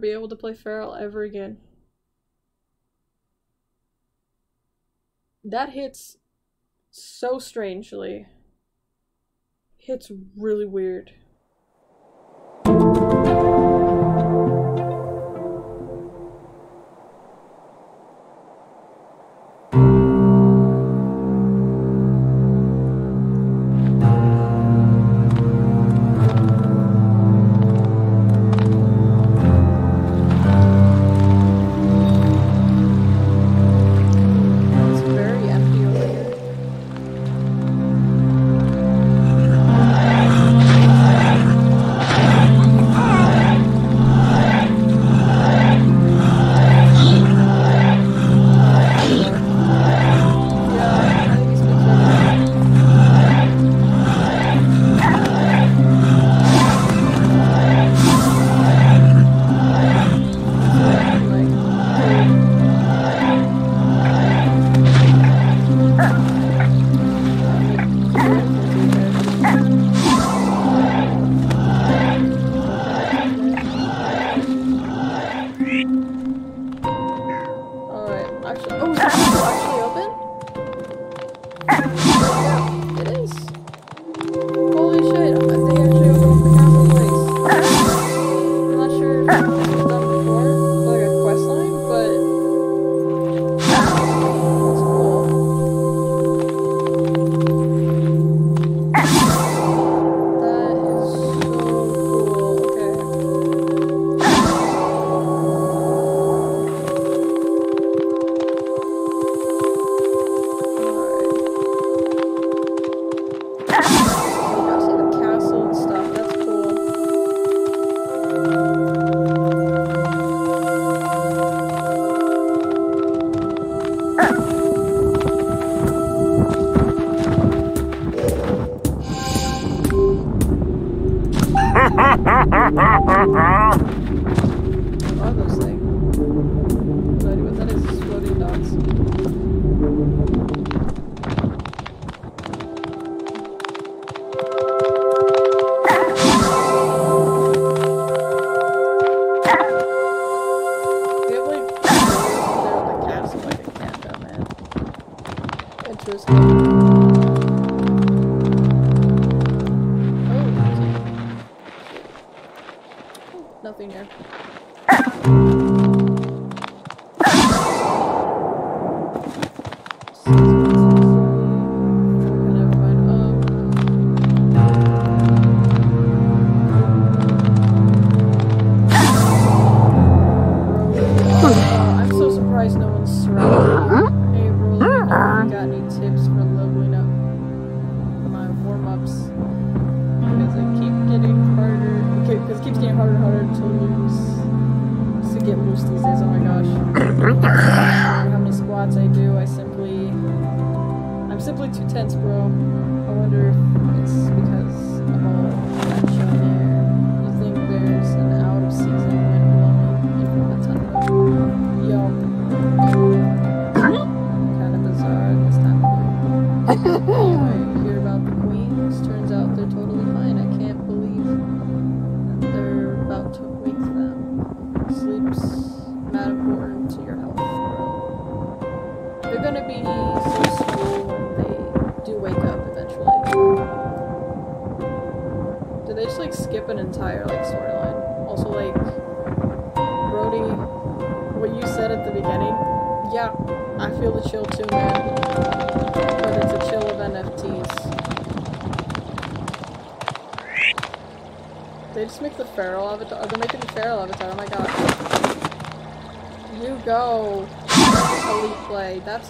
Be able to play Fer.al ever again. That hits so strangely. Hits really weird.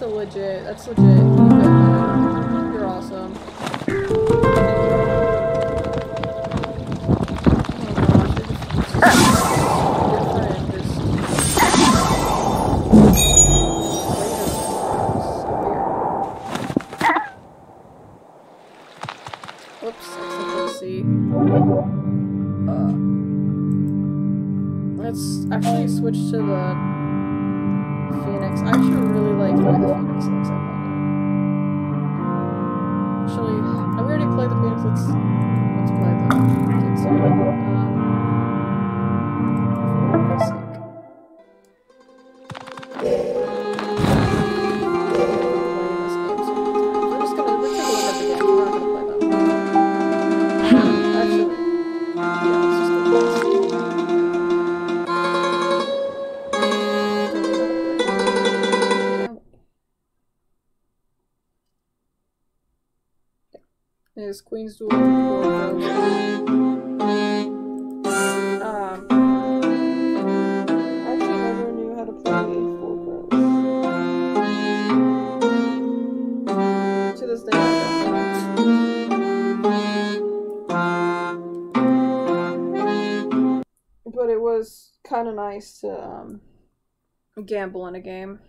That's legit. That's legit. Let's, let's play that. gamble in a game.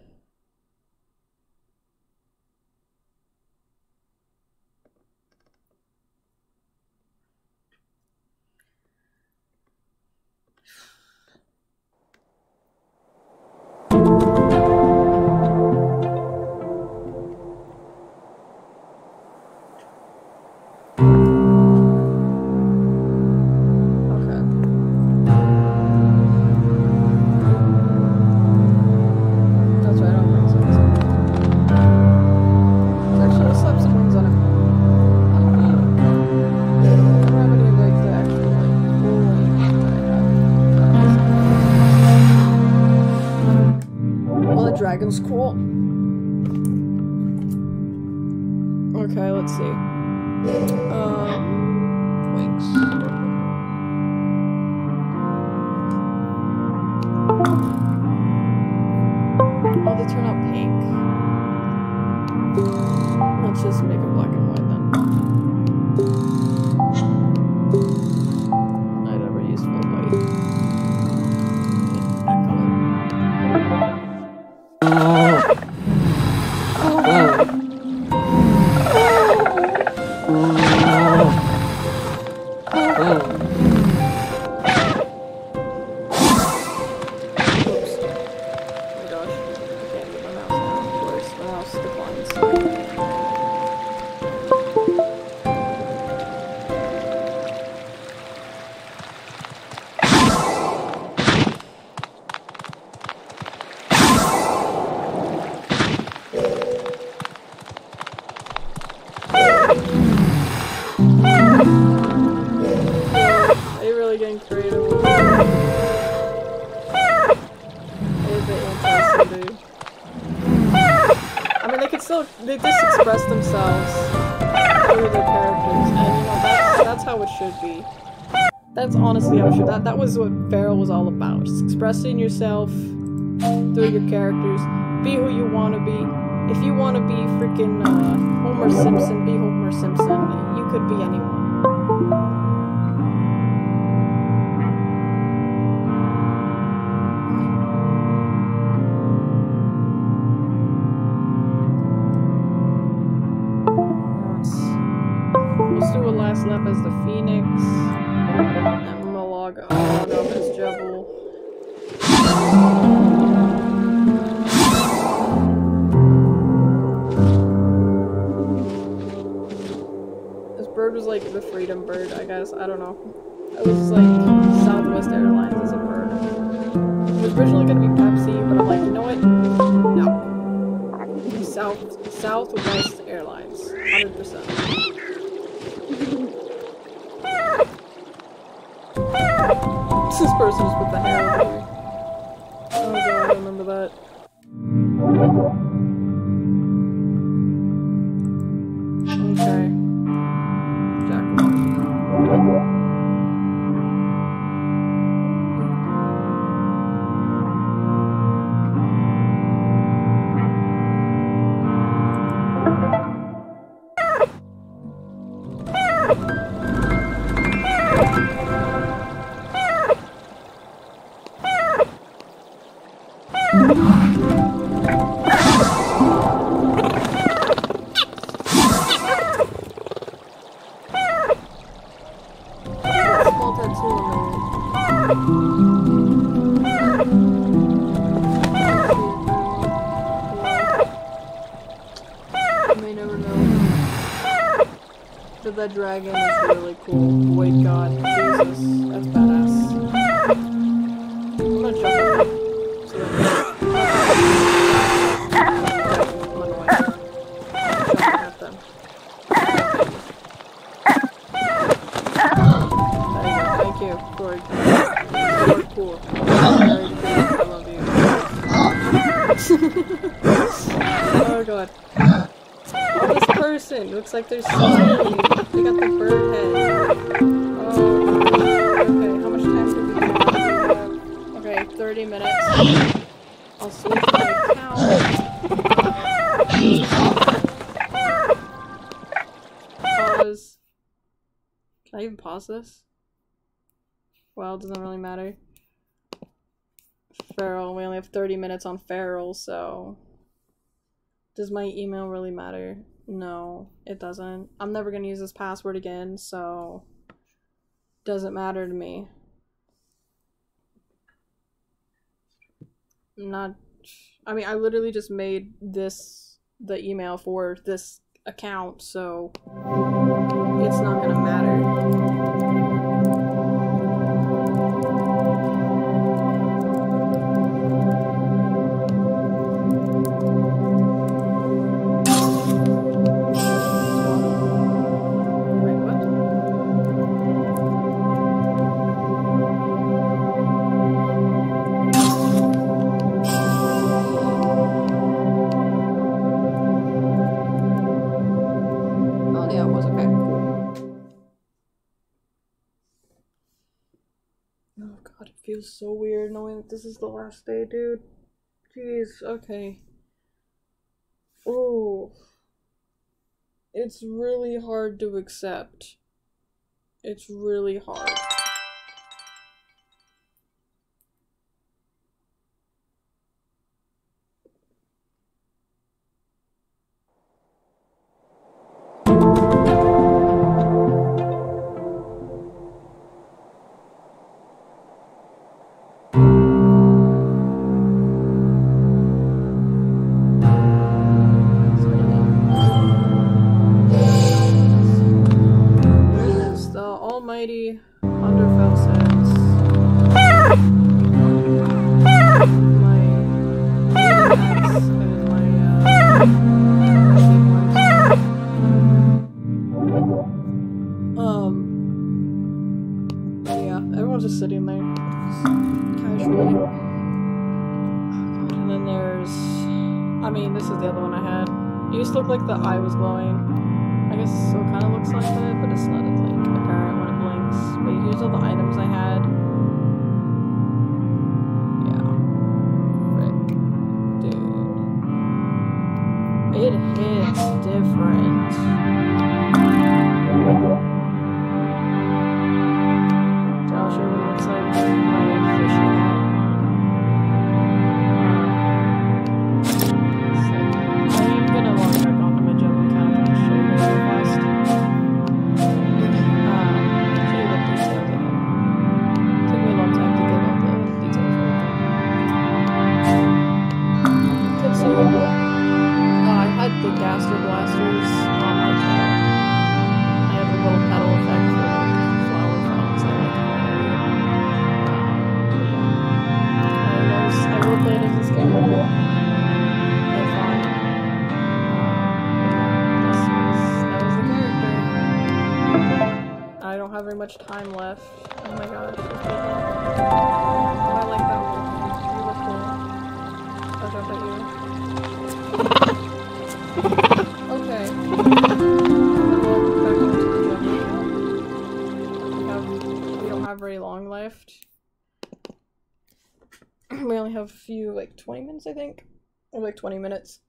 was cool. Should be. That's honestly how it should. That that was what Fer.al was all about. Just expressing yourself through your characters. Be who you want to be. If you want to be freaking uh, Homer Simpson, be Homer Simpson. You could be anyone. Looks like they're stealing. They got the bird head. Oh, okay. How much time do we have? Okay, 30 minutes. I'll switch my account. Pause. Can I even pause this? Well, it doesn't really matter. Fer.al, we only have 30 minutes on Fer.al, so. Does my email really matter? No, it doesn't. I'm never gonna use this password again, so. Doesn't matter to me. Not. I mean, I literally just made this the email for this account, so. It's not gonna matter. Feels so weird knowing that this is the last day, dude. Jeez, okay. Oh. It's really hard to accept. It's really hard. 20 minutes, I think. or like 20 minutes.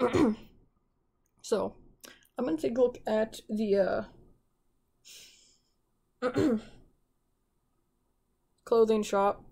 so, I'm gonna take a look at the uh, clothing shop.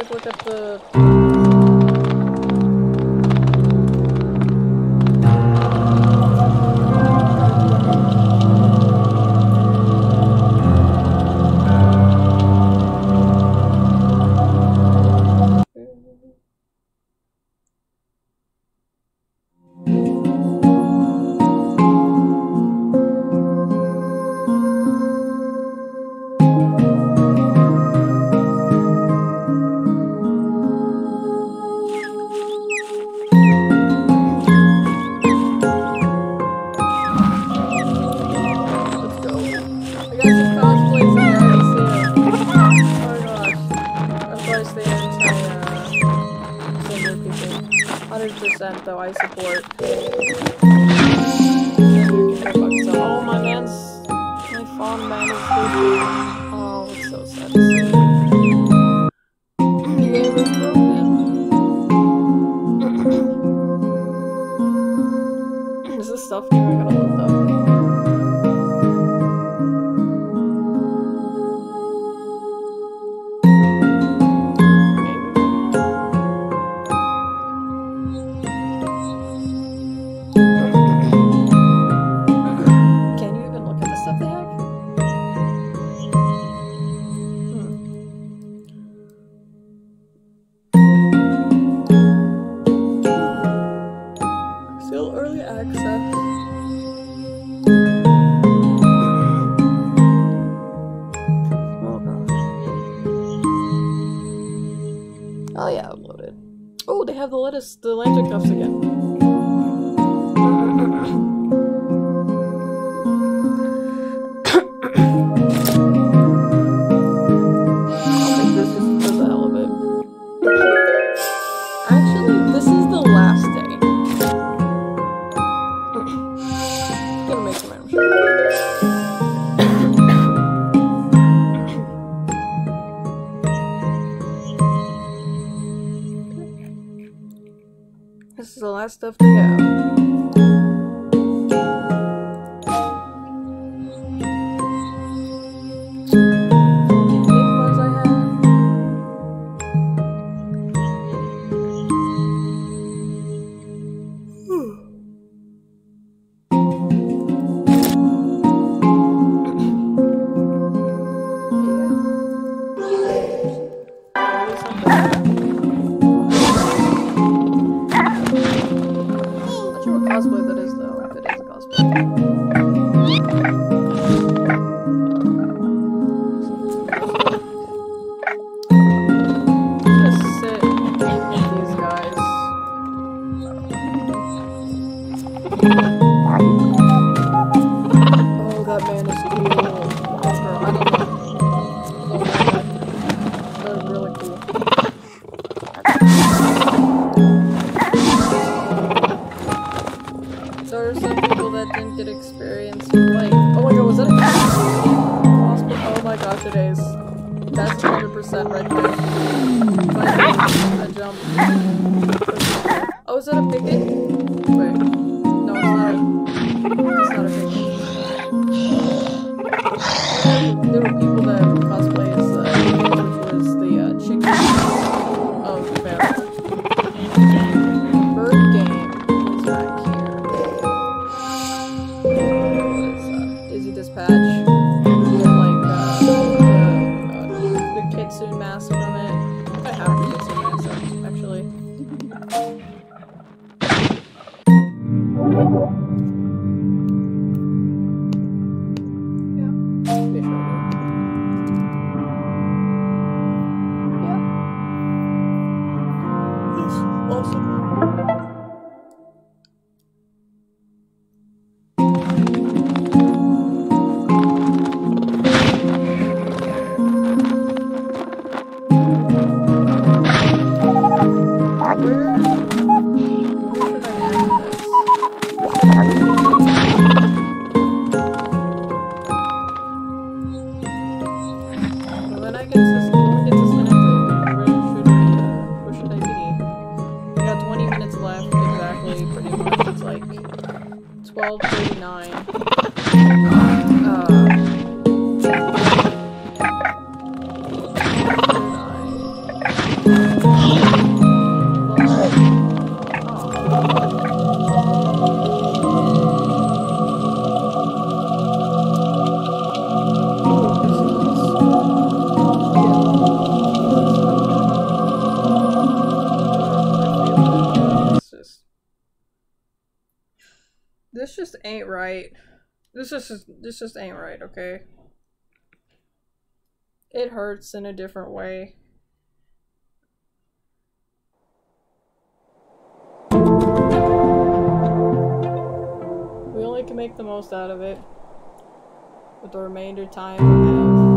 Let's look at the... the lantern cuffs again. This is this just ain't right, okay? It hurts in a different way. We only can make the most out of it with the remainder time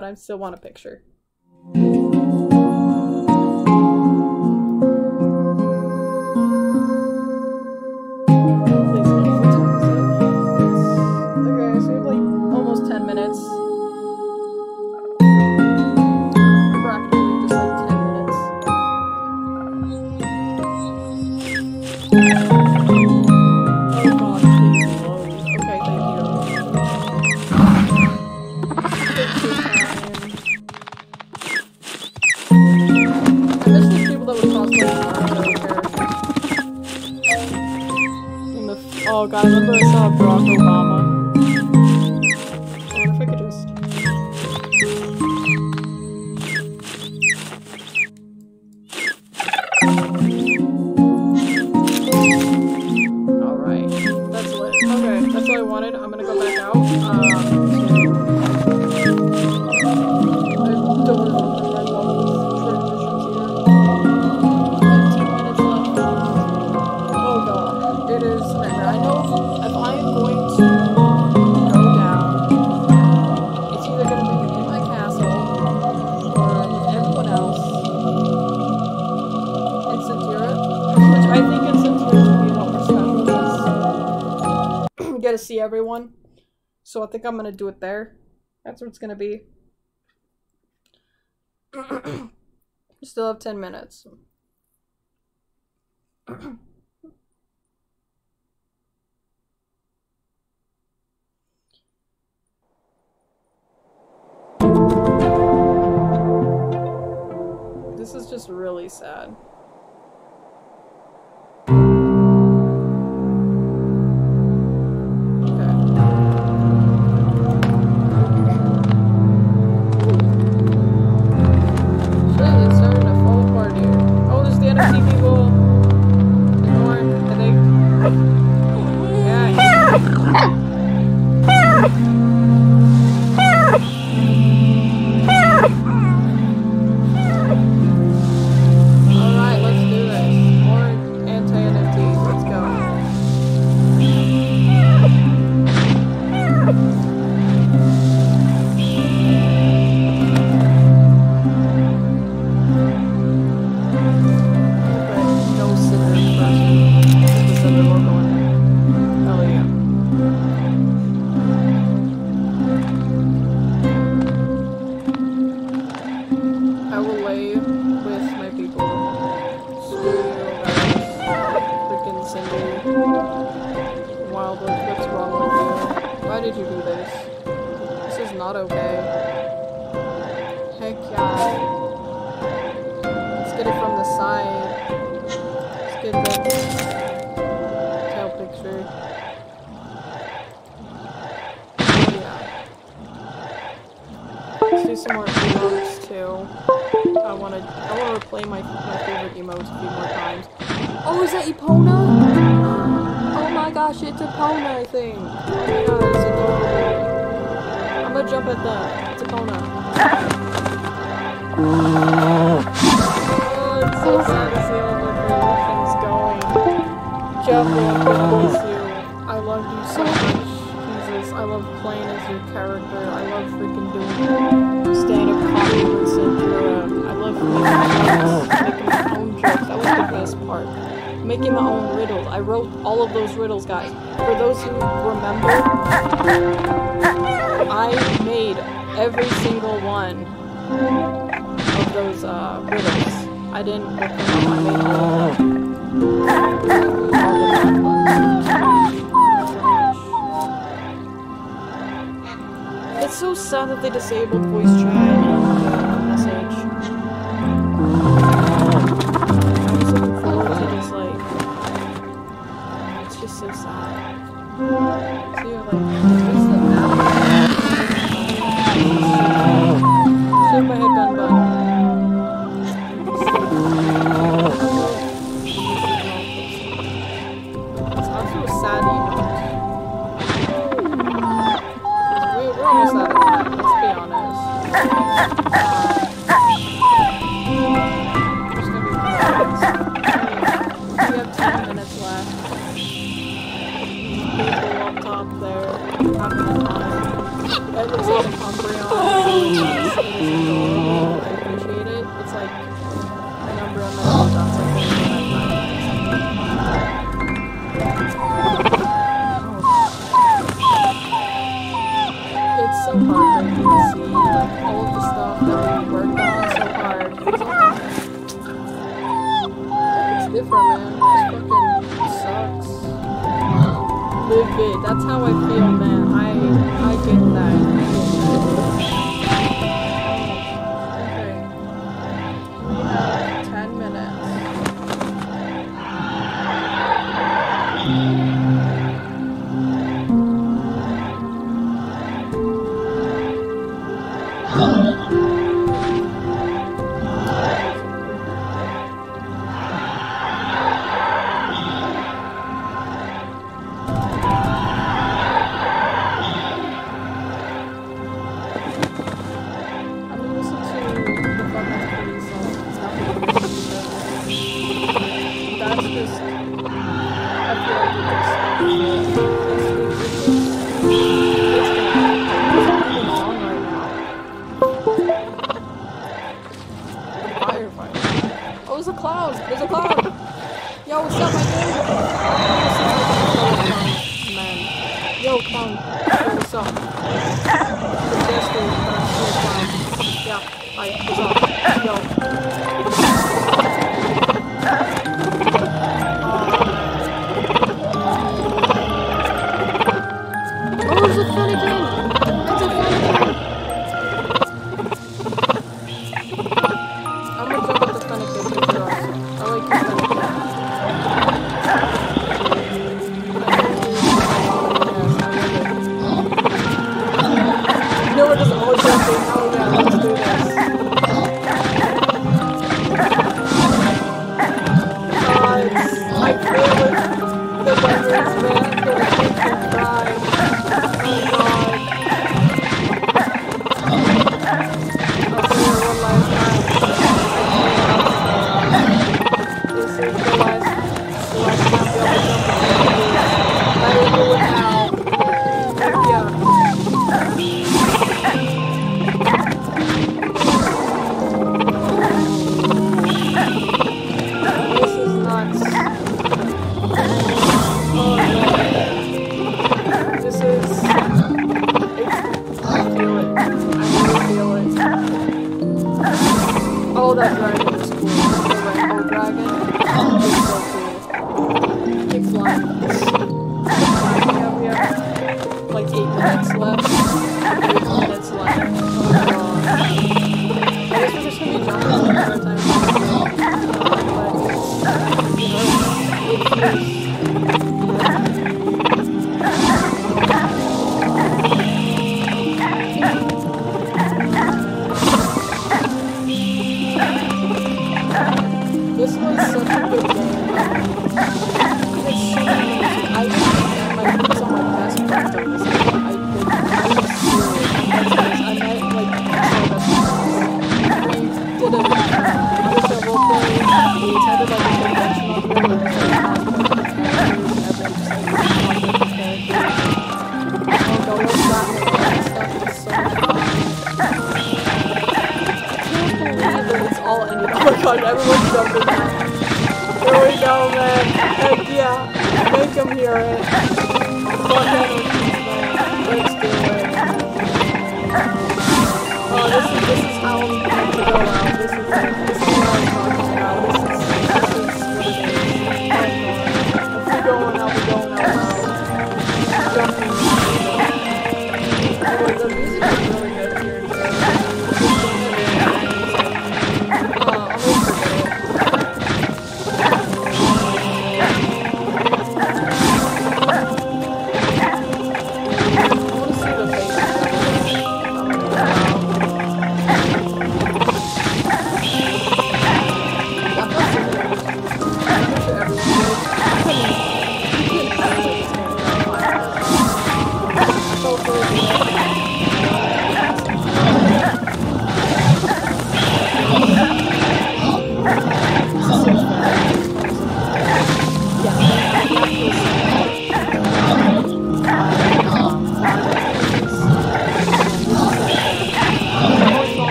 but I still want a picture. So I think I'm gonna do it there. That's what it's gonna be. Still have 10 minutes. love you so much. Jesus, I love playing as your character. I love freaking doing stand-up comedy with I love making my own jokes. That was the best part. Making my own riddles. I wrote all of those riddles, guys. For those who remember, I made every single one of those uh, riddles. I didn't rip them I made all of them. so sad that they disabled voice chat message. I. It's just so sad.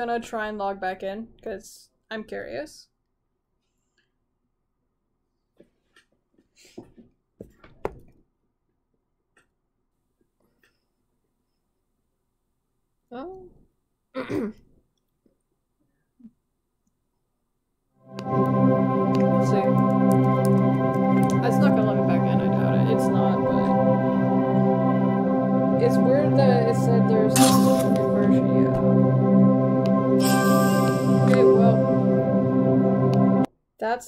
gonna try and log back in because I'm curious.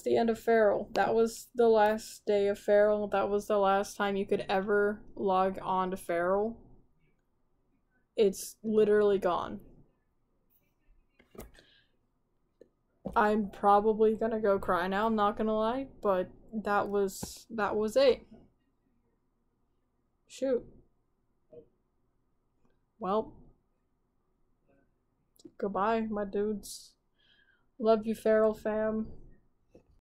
the end of Fer.al. That was the last day of Fer.al. That was the last time you could ever log on to Fer.al. It's literally gone. I'm probably gonna go cry now, I'm not gonna lie, but that was that was it. Shoot. Well goodbye, my dudes. Love you, Fer.al fam.